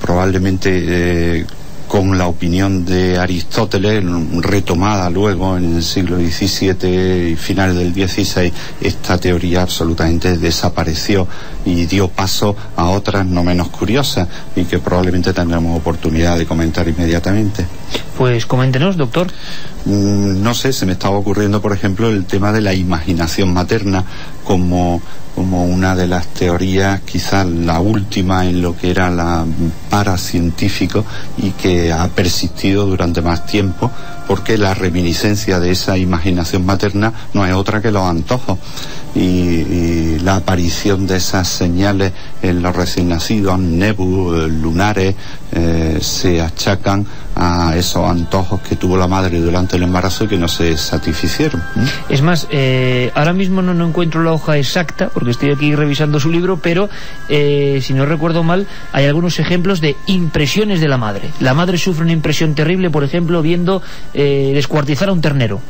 probablemente eh, con la opinión de Aristóteles, retomada luego en el siglo XVII y final del XVI, esta teoría absolutamente desapareció y dio paso a otras no menos curiosas y que probablemente tendremos oportunidad de comentar inmediatamente. Pues coméntenos, doctor. Mm, no sé, se me estaba ocurriendo, por ejemplo, el tema de la imaginación materna como, como una de las teorías, quizás la última en lo que era la paracientífico y que ha persistido durante más tiempo porque la reminiscencia de esa imaginación materna no es otra que los antojos y, la aparición de esas señales en los recién nacidos, nebus, lunares, eh, se achacan a esos antojos que tuvo la madre durante el embarazo y que no se satisficieron. Es más, eh, ahora mismo no, encuentro la hoja exacta, porque estoy aquí revisando su libro, pero eh, si no recuerdo mal, hay algunos ejemplos de impresiones de la madre. La madre sufre una impresión terrible, por ejemplo, viendo descuartizar a un ternero.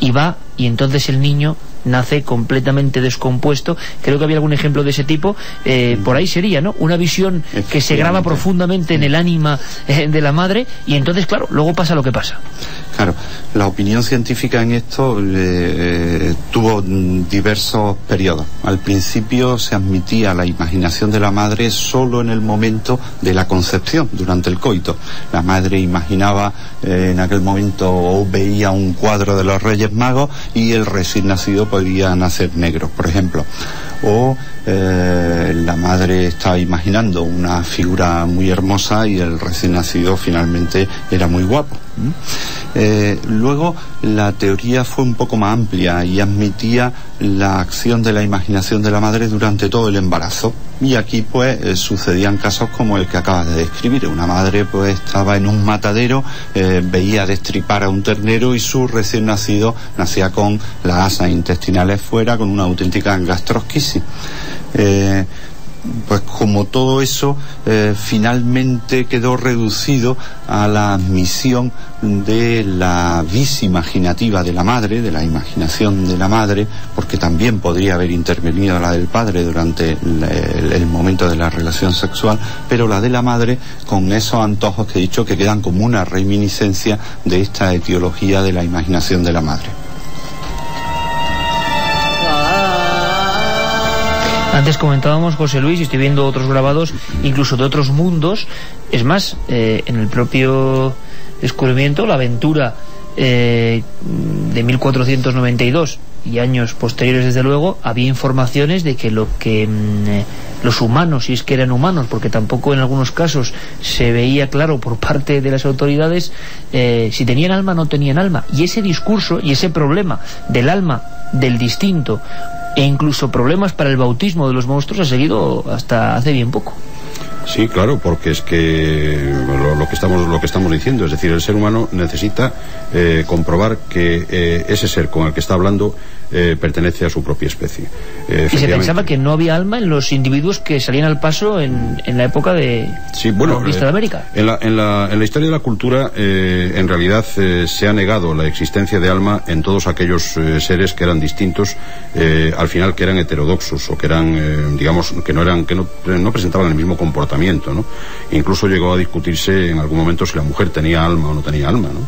Y va, y entonces el niño nace completamente descompuesto. Creo que había algún ejemplo de ese tipo. Eh, por ahí sería, ¿no? Una visión que se graba profundamente en el ánima eh, de la madre y entonces, claro, luego pasa lo que pasa. Claro, la opinión científica en esto eh, tuvo diversos periodos. Al principio se admitía la imaginación de la madre solo en el momento de la concepción, durante el coito. La madre imaginaba en aquel momento o veía un cuadro de los Reyes Magos y el recién nacido podía nacer negro, por ejemplo. O eh, la madre estaba imaginando una figura muy hermosa y el recién nacido finalmente era muy guapo. Eh, luego la teoría fue un poco más amplia y admitía la acción de la imaginación de la madre durante todo el embarazo. Y aquí pues eh, sucedían casos como el que acabas de describir. Una madre pues estaba en un matadero, veía destripar a un ternero y su recién nacido nacía con las asas intestinales fuera, con una auténtica gastrosquisis. Eh, pues como todo eso eh, finalmente quedó reducido a la admisión de la vis imaginativa de la madre, de la imaginación de la madre, porque también podría haber intervenido la del padre durante el, momento de la relación sexual, pero la de la madre con esos antojos que he dicho que quedan como una reminiscencia de esta etiología de la imaginación de la madre. Antes comentábamos, José Luis, y estoy viendo otros grabados, incluso de otros mundos. Es más, eh, en el propio descubrimiento, la aventura eh, de 1492 y años posteriores, desde luego, había informaciones de que lo que mm, eh, los humanos, si es que eran humanos, porque tampoco en algunos casos se veía claro por parte de las autoridades si tenían alma o no tenían alma. Y ese discurso y ese problema del alma del distinto e incluso problemas para el bautismo de los monstruos ha seguido hasta hace bien poco. Sí, claro, porque es que lo, que estamos lo que estamos diciendo, es decir, el ser humano necesita eh, comprobar que eh, ese ser con el que está hablando eh, pertenece a su propia especie. y se pensaba que no había alma en los individuos que salían al paso en, en la época de sí, bueno, la de América. En la, en, la, en la, historia de la cultura, en realidad se ha negado la existencia de alma en todos aquellos seres que eran distintos, al final que eran heterodoxos o que eran, digamos, que no eran, que no, no presentaban el mismo comportamiento ¿no? Incluso llegó a discutirse en algún momento si la mujer tenía alma o no tenía alma, ¿no?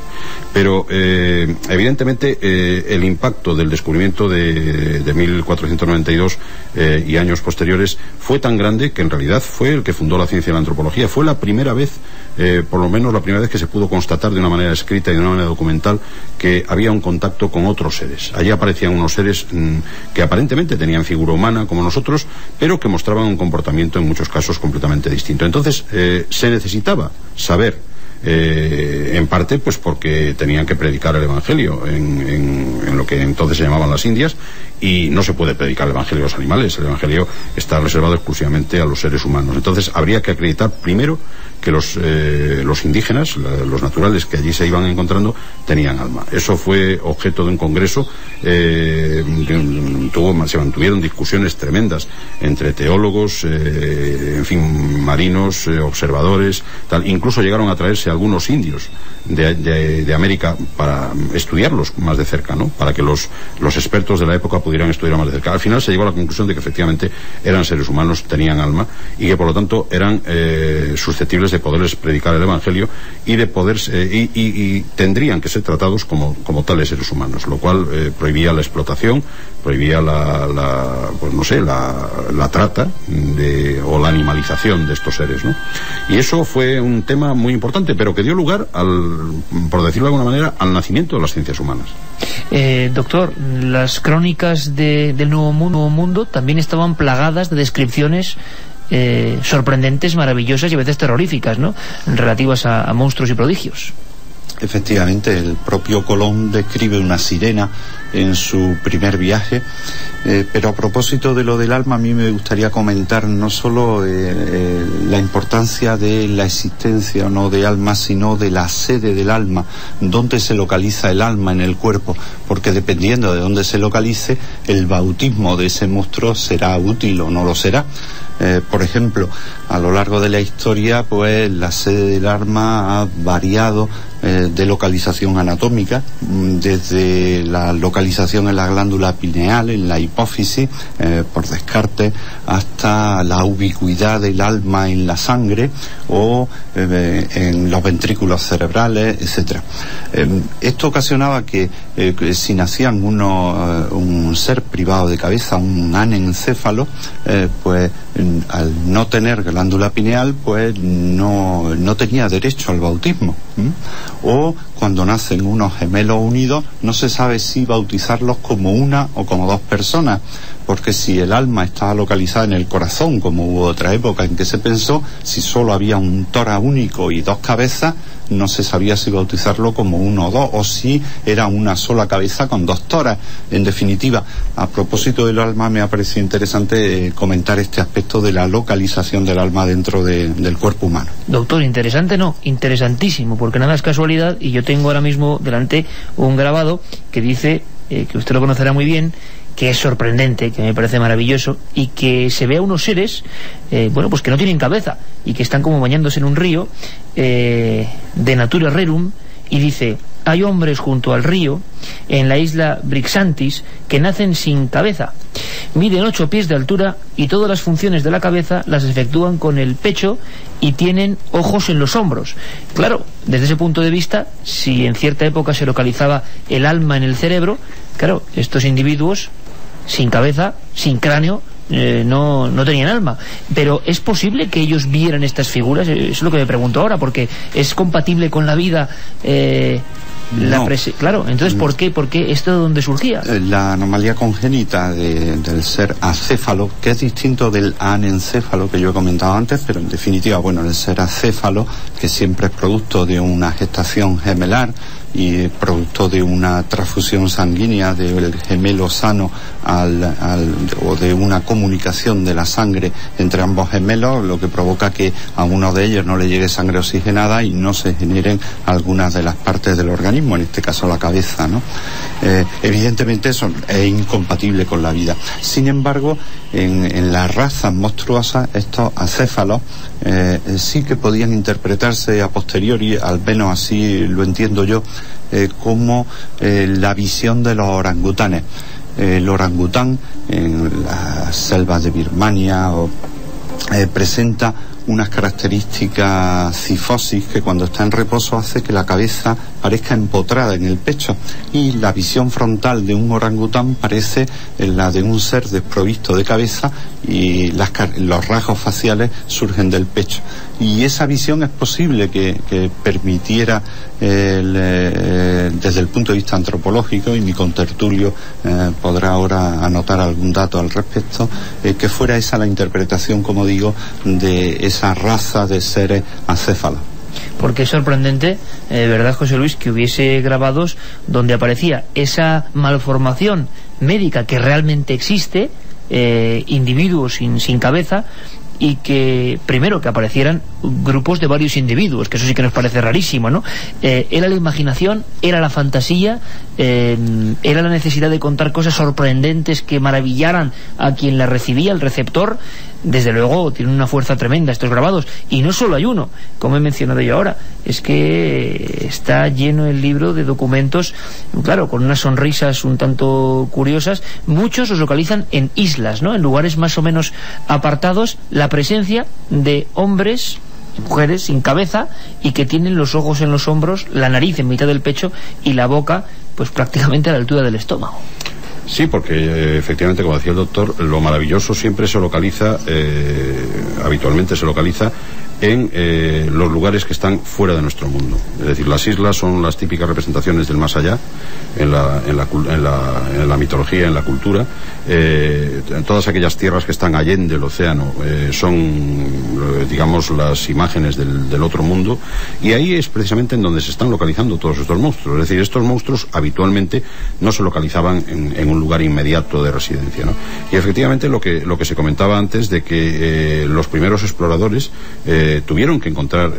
Pero eh, evidentemente eh, el impacto del descubrimiento de, de 1492 eh, y años posteriores fue tan grande que en realidad fue el que fundó la ciencia de la antropología. Fue la primera vez, por lo menos la primera vez que se pudo constatar de una manera escrita y de una manera documental que había un contacto con otros seres. Allí aparecían unos seres mm, que aparentemente tenían figura humana como nosotros, pero que mostraban un comportamiento en muchos casos completamente distinto. Entonces, se necesitaba saber eh, en parte pues porque tenían que predicar el Evangelio en, lo que entonces se llamaban las Indias y no se puede predicar el Evangelio a los animales, el Evangelio está reservado exclusivamente a los seres humanos. Entonces habría que acreditar primero que los, eh, los indígenas, los naturales que allí se iban encontrando, tenían alma. Eso fue objeto de un congreso, eh, tuvo, se mantuvieron discusiones tremendas entre teólogos, en fin, marinos, observadores, tal. Incluso llegaron a traerse algunos indios de, de, América para estudiarlos más de cerca, ¿no? Para que los, los expertos de la época pudieran estudiar más de cerca. Al final se llegó a la conclusión de que efectivamente eran seres humanos, tenían alma y que por lo tanto eran susceptibles de poderles predicar el Evangelio y de poder y, y, tendrían que ser tratados como, como tales seres humanos, lo cual eh, prohibía la explotación, prohibía la, la pues no sé, la, la trata de, o la animalización de estos seres, ¿no? Y eso fue un tema muy importante, pero que dio lugar al, por decirlo de alguna manera, al nacimiento de las ciencias humanas. Eh, doctor, las crónicas de, del Nuevo Mundo, Nuevo Mundo también estaban plagadas de descripciones eh, sorprendentes, maravillosas y a veces terroríficas, ¿no? Relativas a, monstruos y prodigios. Efectivamente, el propio Colón describe una sirena en su primer viaje, eh, pero a propósito de lo del alma, a mí me gustaría comentar no solo eh, la importancia de la existencia o no de alma, sino de la sede del alma, dónde se localiza el alma en el cuerpo, porque dependiendo de dónde se localice, el bautismo de ese monstruo será útil o no lo será. Eh, por ejemplo, a lo largo de la historia, pues la sede del arma ha variado eh, de localización anatómica, mm, desde la localización en la glándula pineal, en la hipófisis, eh, por descarte, hasta la ubicuidad del alma en la sangre o en los ventrículos cerebrales, etcétera. esto ocasionaba que, si nacían uno, un ser privado de cabeza, un anencéfalo, pues al no tener glándula pineal, pues no, no tenía derecho al bautismo. O cuando nacen unos gemelos unidos, no se sabe si bautizarlos como una o como dos personas, porque si el alma estaba localizada en el corazón, como hubo otra época en que se pensó, si solo había un tora único y dos cabezas, no se sabía si bautizarlo como uno o dos, o si era una sola cabeza con dos toras. En definitiva, a propósito del alma, me ha parecido interesante eh, comentar este aspecto de la localización del alma dentro del cuerpo humano. Doctor, interesante no, interesantísimo, porque nada es casualidad y yo tengo ahora mismo delante un grabado que dice, eh, que usted lo conocerá muy bien, que es sorprendente, que me parece maravilloso, y que se ve a unos seres, eh, bueno, pues que no tienen cabeza, y que están como bañándose en un río, eh, de natura rerum, y dice, hay hombres junto al río, en la isla Brixantis, que nacen sin cabeza. Miden ocho pies de altura y todas las funciones de la cabeza las efectúan con el pecho y tienen ojos en los hombros. Claro, desde ese punto de vista, si en cierta época se localizaba el alma en el cerebro, claro, estos individuos sin cabeza, sin cráneo, eh, no, no tenían alma. Pero ¿es posible que ellos vieran estas figuras? Eso es lo que me pregunto ahora, porque es compatible con la vida... Eh, la claro, entonces ¿por qué, ¿por qué esto de dónde surgía? Eh, la anomalía congénita del ser acéfalo, que es distinto del anencéfalo que yo he comentado antes, pero en definitiva, bueno, el ser acéfalo, que siempre es producto de una gestación gemelar, y producto de una transfusión sanguínea del gemelo sano al, o de una comunicación de la sangre entre ambos gemelos, lo que provoca que a uno de ellos no le llegue sangre oxigenada y no se generen algunas de las partes del organismo, en este caso la cabeza. ¿no? Eh, evidentemente eso es incompatible con la vida. Sin embargo, en, en las razas monstruosas, estos acéfalos eh, sí que podían interpretarse a posteriori, al menos así lo entiendo yo, eh, como la visión de los orangutanes el orangután en las selvas de Birmania eh, presenta unas características cifosis que cuando está en reposo hace que la cabeza parezca empotrada en el pecho y la visión frontal de un orangután parece la de un ser desprovisto de cabeza y las, los rasgos faciales surgen del pecho. Y esa visión es posible que, permitiera el, eh, desde el punto de vista antropológico, y mi contertulio eh, podrá ahora anotar algún dato al respecto, eh, que fuera esa la interpretación, como digo, de esa raza de seres acéfalos porque es sorprendente, ¿verdad, José Luis?, que hubiese grabados donde aparecía esa malformación médica que realmente existe, individuos sin, sin cabeza, y que, primero, que aparecieran grupos de varios individuos, que eso sí que nos parece rarísimo, ¿no? Eh, era la imaginación, era la fantasía, eh, era la necesidad de contar cosas sorprendentes que maravillaran a quien la recibía, el receptor, desde luego tienen una fuerza tremenda estos grabados y no solo hay uno como he mencionado yo ahora es que está lleno el libro de documentos claro con unas sonrisas un tanto curiosas muchos los localizan en islas ¿no? en lugares más o menos apartados la presencia de hombres mujeres sin cabeza y que tienen los ojos en los hombros, la nariz en mitad del pecho y la boca pues prácticamente a la altura del estómago. Sí, porque eh, efectivamente, como decía el doctor, lo maravilloso siempre se localiza, eh, habitualmente se localiza en eh, los lugares que están fuera de nuestro mundo. Es decir, las islas son las típicas representaciones del más allá, en la, en la, mitología, en la cultura. Eh, todas aquellas tierras que están allende el océano eh, son, digamos, las imágenes del, otro mundo. Y ahí es precisamente en donde se están localizando todos estos monstruos. Es decir, estos monstruos habitualmente no se localizaban en, un lugar inmediato de residencia. Y efectivamente lo que, lo que se comentaba antes de que los primeros exploradores tuvieron que encontrar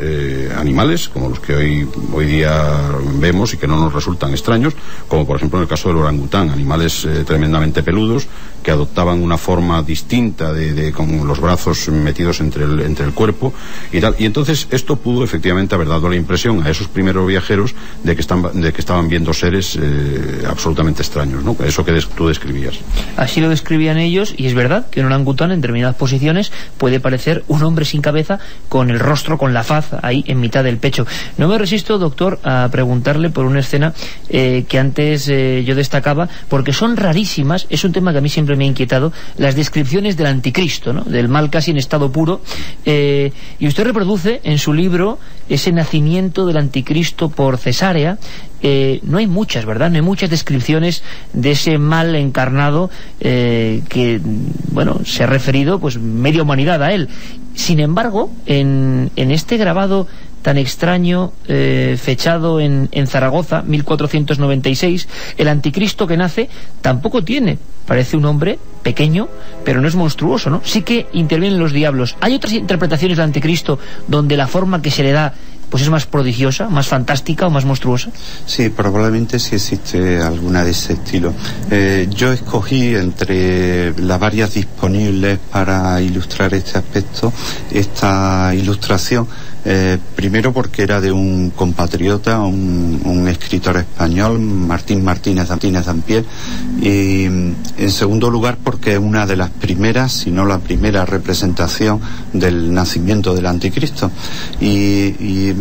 animales como los que hoy, hoy día vemos y que no nos resultan extraños, como por ejemplo en el caso del orangután, animales eh, tremendamente peludos que adoptaban una forma distinta de, con los brazos metidos entre el, entre el cuerpo y tal. Y entonces esto pudo efectivamente haber dado la impresión a esos primeros viajeros de que, están, de que estaban viendo seres eh, absolutamente extraños, ¿no? Eso que tú describías. Así lo describían ellos y es verdad que un orangután en determinadas posiciones puede parecer un hombre sin cabeza con el rostro, con la faz ahí en mitad del pecho. No me resisto, doctor, a preguntarle por una escena eh, que antes eh, yo destacaba porque son rarísimas, es un tema que a mí siempre me ha inquietado, las descripciones del anticristo, ¿no? del mal casi en estado puro. Eh, y usted reproduce en su libro ese nacimiento del anticristo por cesárea. Eh, no hay muchas, ¿verdad? No hay muchas descripciones de ese mal encarnado eh, que, bueno, se ha referido pues media humanidad a él. Sin embargo, en, en este grabado tan extraño, eh, fechado en, en Zaragoza, 1496, el anticristo que nace tampoco tiene, parece un hombre pequeño, pero no es monstruoso, ¿no? Sí que intervienen los diablos. ¿Hay otras interpretaciones del anticristo donde la forma que se le da pues es más prodigiosa, más fantástica o más monstruosa? Sí, probablemente sí existe alguna de ese estilo. Eh, yo escogí entre las varias disponibles para ilustrar este aspecto esta ilustración eh, primero porque era de un compatriota, un, escritor español, Martín Martínez Martínez Dampier, y en segundo lugar porque es una de las primeras, si no la primera representación del nacimiento del anticristo. Y,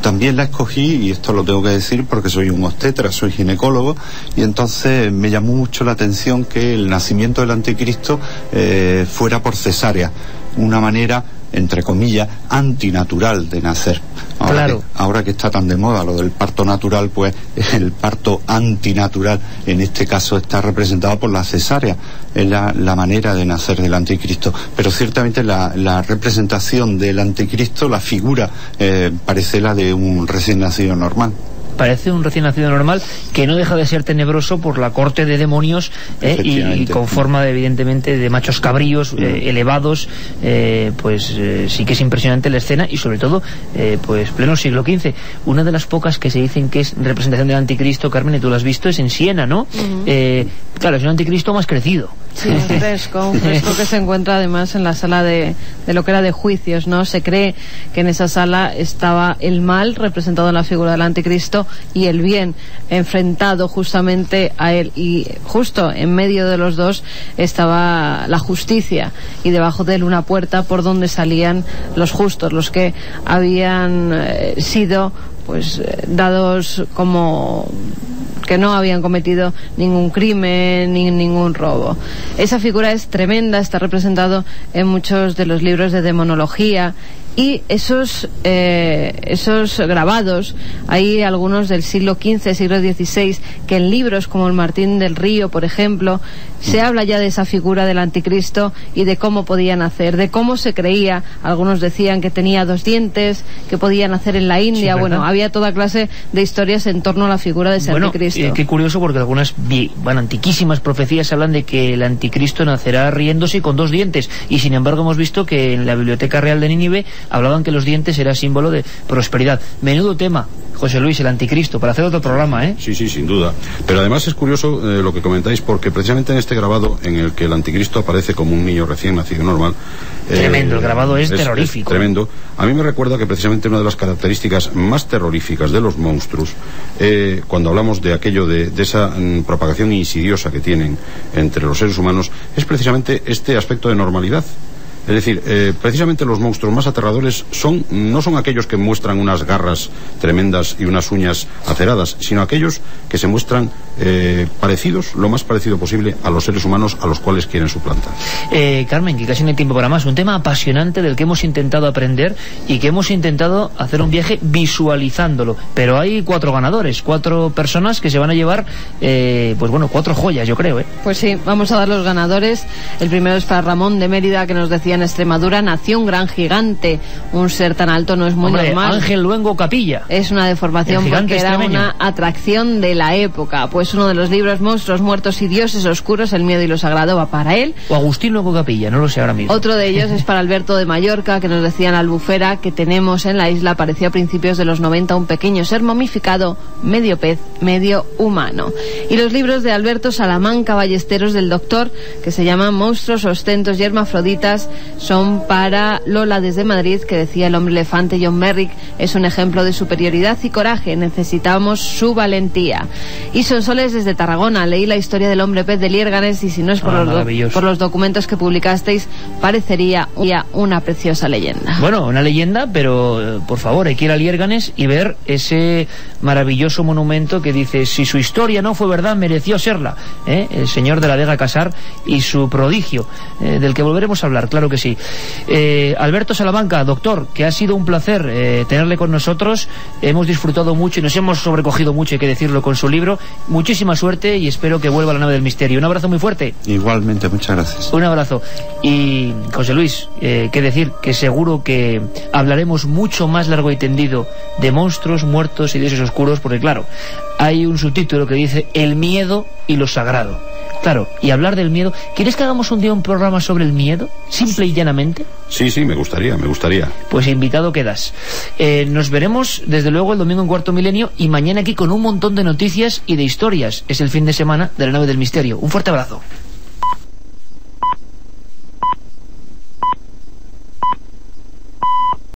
también la escogí, y esto lo tengo que decir porque soy un obstetra, soy ginecólogo, y entonces me llamó mucho la atención que el nacimiento del anticristo eh, fuera por cesárea, una manera entre comillas, antinatural de nacer. Ahora, claro. que, ahora que está tan de moda lo del parto natural, pues el parto antinatural en este caso está representado por la cesárea, es la, la manera de nacer del anticristo. Pero ciertamente la, la representación del anticristo, la figura, eh, parece la de un recién nacido normal parece un recién nacido normal que no deja de ser tenebroso por la corte de demonios eh, y, con forma de, evidentemente de machos cabríos eh, elevados eh, pues sí que es impresionante la escena y sobre todo pues pleno siglo XV una de las pocas que se dicen que es representación del anticristo Carmen y tú lo has visto es en Siena ¿no? claro es un anticristo más crecido. Sí, un fresco, un fresco que se encuentra además en la sala de, de, lo que era de juicios, ¿no? Se cree que en esa sala estaba el mal, representado en la figura del anticristo, y el bien, enfrentado justamente a él. Y justo en medio de los dos estaba la justicia, y debajo de él una puerta por donde salían los justos, los que habían eh, sido pues eh, dados como que no habían cometido ningún crimen ni ningún robo. Esa figura es tremenda, está representado en muchos de los libros de demonología y esos, eh, esos grabados, hay algunos del siglo XV, siglo XVI, que en libros como el Martín del Río, por ejemplo, se habla ya de esa figura del anticristo y de cómo podía nacer, de cómo se creía. Algunos decían que tenía dos dientes, que podía nacer en la India. Sí, bueno, había toda clase de historias en torno a la figura de ese bueno, anticristo. Eh, qué curioso porque algunas bueno, antiquísimas profecías hablan de que el anticristo nacerá riéndose y con dos dientes. Y sin embargo hemos visto que en la Biblioteca Real de Nínive hablaban que los dientes era símbolo de prosperidad. Menudo tema, José Luis, el anticristo, para hacer otro programa, ¿eh? Sí, sí, sin duda. Pero además es curioso eh, lo que comentáis, porque precisamente en este grabado, en el que el anticristo aparece como un niño recién nacido normal. Tremendo, eh, el grabado es, es terrorífico. Es tremendo. A mí me recuerda que precisamente una de las características más terroríficas de los monstruos, eh, cuando hablamos de aquello de, de esa mm, propagación insidiosa que tienen entre los seres humanos, es precisamente este aspecto de normalidad. Es decir, eh, precisamente los monstruos más aterradores son, no son aquellos que muestran unas garras tremendas y unas uñas aceradas, sino aquellos que se muestran eh, parecidos, lo más parecido posible, a los seres humanos a los cuales quieren suplantar. Eh, Carmen, que casi no hay tiempo para más, un tema apasionante del que hemos intentado aprender y que hemos intentado hacer un viaje visualizándolo. Pero hay cuatro ganadores, cuatro personas que se van a llevar, eh, pues bueno, cuatro joyas, yo creo. ¿eh? Pues sí, vamos a dar los ganadores. El primero es para Ramón de Mérida, que nos decía en Extremadura nació un gran gigante. Un ser tan alto no es muy Hombre, normal. Ángel Luengo Capilla. Es una deformación porque era extremeño. una atracción de la época. Pues uno de los libros Monstruos, Muertos y Dioses Oscuros, El Miedo y lo Sagrado va para él. O Agustín Luengo Capilla, no lo sé ahora mismo. Otro de ellos es para Alberto de Mallorca, que nos decía en Albufera que tenemos en la isla, apareció a principios de los 90 un pequeño ser momificado, medio pez, medio humano. Y los libros de Alberto Salamanca Ballesteros del Doctor, que se llaman Monstruos, Ostentos y Hermafroditas, son para Lola desde Madrid, que decía el hombre elefante John Merrick, es un ejemplo de superioridad y coraje, necesitamos su valentía. Y son soles desde Tarragona, leí la historia del hombre pez de Liérganes y si no es por, Ah, los, por los documentos que publicasteis, parecería una- una preciosa leyenda. Bueno, una leyenda, pero eh, por favor, hay que ir a Liérganes y ver ese maravilloso monumento que dice, si su historia no fue verdad, mereció serla. ¿eh? El señor de la Vega Casar y su prodigio, eh, del que volveremos a hablar, claro que sí. Eh, Alberto Salamanca, doctor, que ha sido un placer eh, tenerle con nosotros. Hemos disfrutado mucho y nos hemos sobrecogido mucho, hay que decirlo, con su libro. Muchísima suerte y espero que vuelva a la nave del misterio. Un abrazo muy fuerte. Igualmente, muchas gracias. Un abrazo. Y José Luis, eh, qué decir que seguro que hablaremos mucho más largo y tendido de monstruos, muertos y dioses oscuros, porque claro, hay un subtítulo que dice El miedo y lo sagrado. Claro, y hablar del miedo. ¿Quieres que hagamos un día un programa sobre el miedo? Simple y llanamente. Sí, sí, me gustaría, me gustaría. Pues invitado quedas. Eh, nos veremos desde luego el domingo en Cuarto Milenio y mañana aquí con un montón de noticias y de historias. Es el fin de semana de la nave del misterio. Un fuerte abrazo.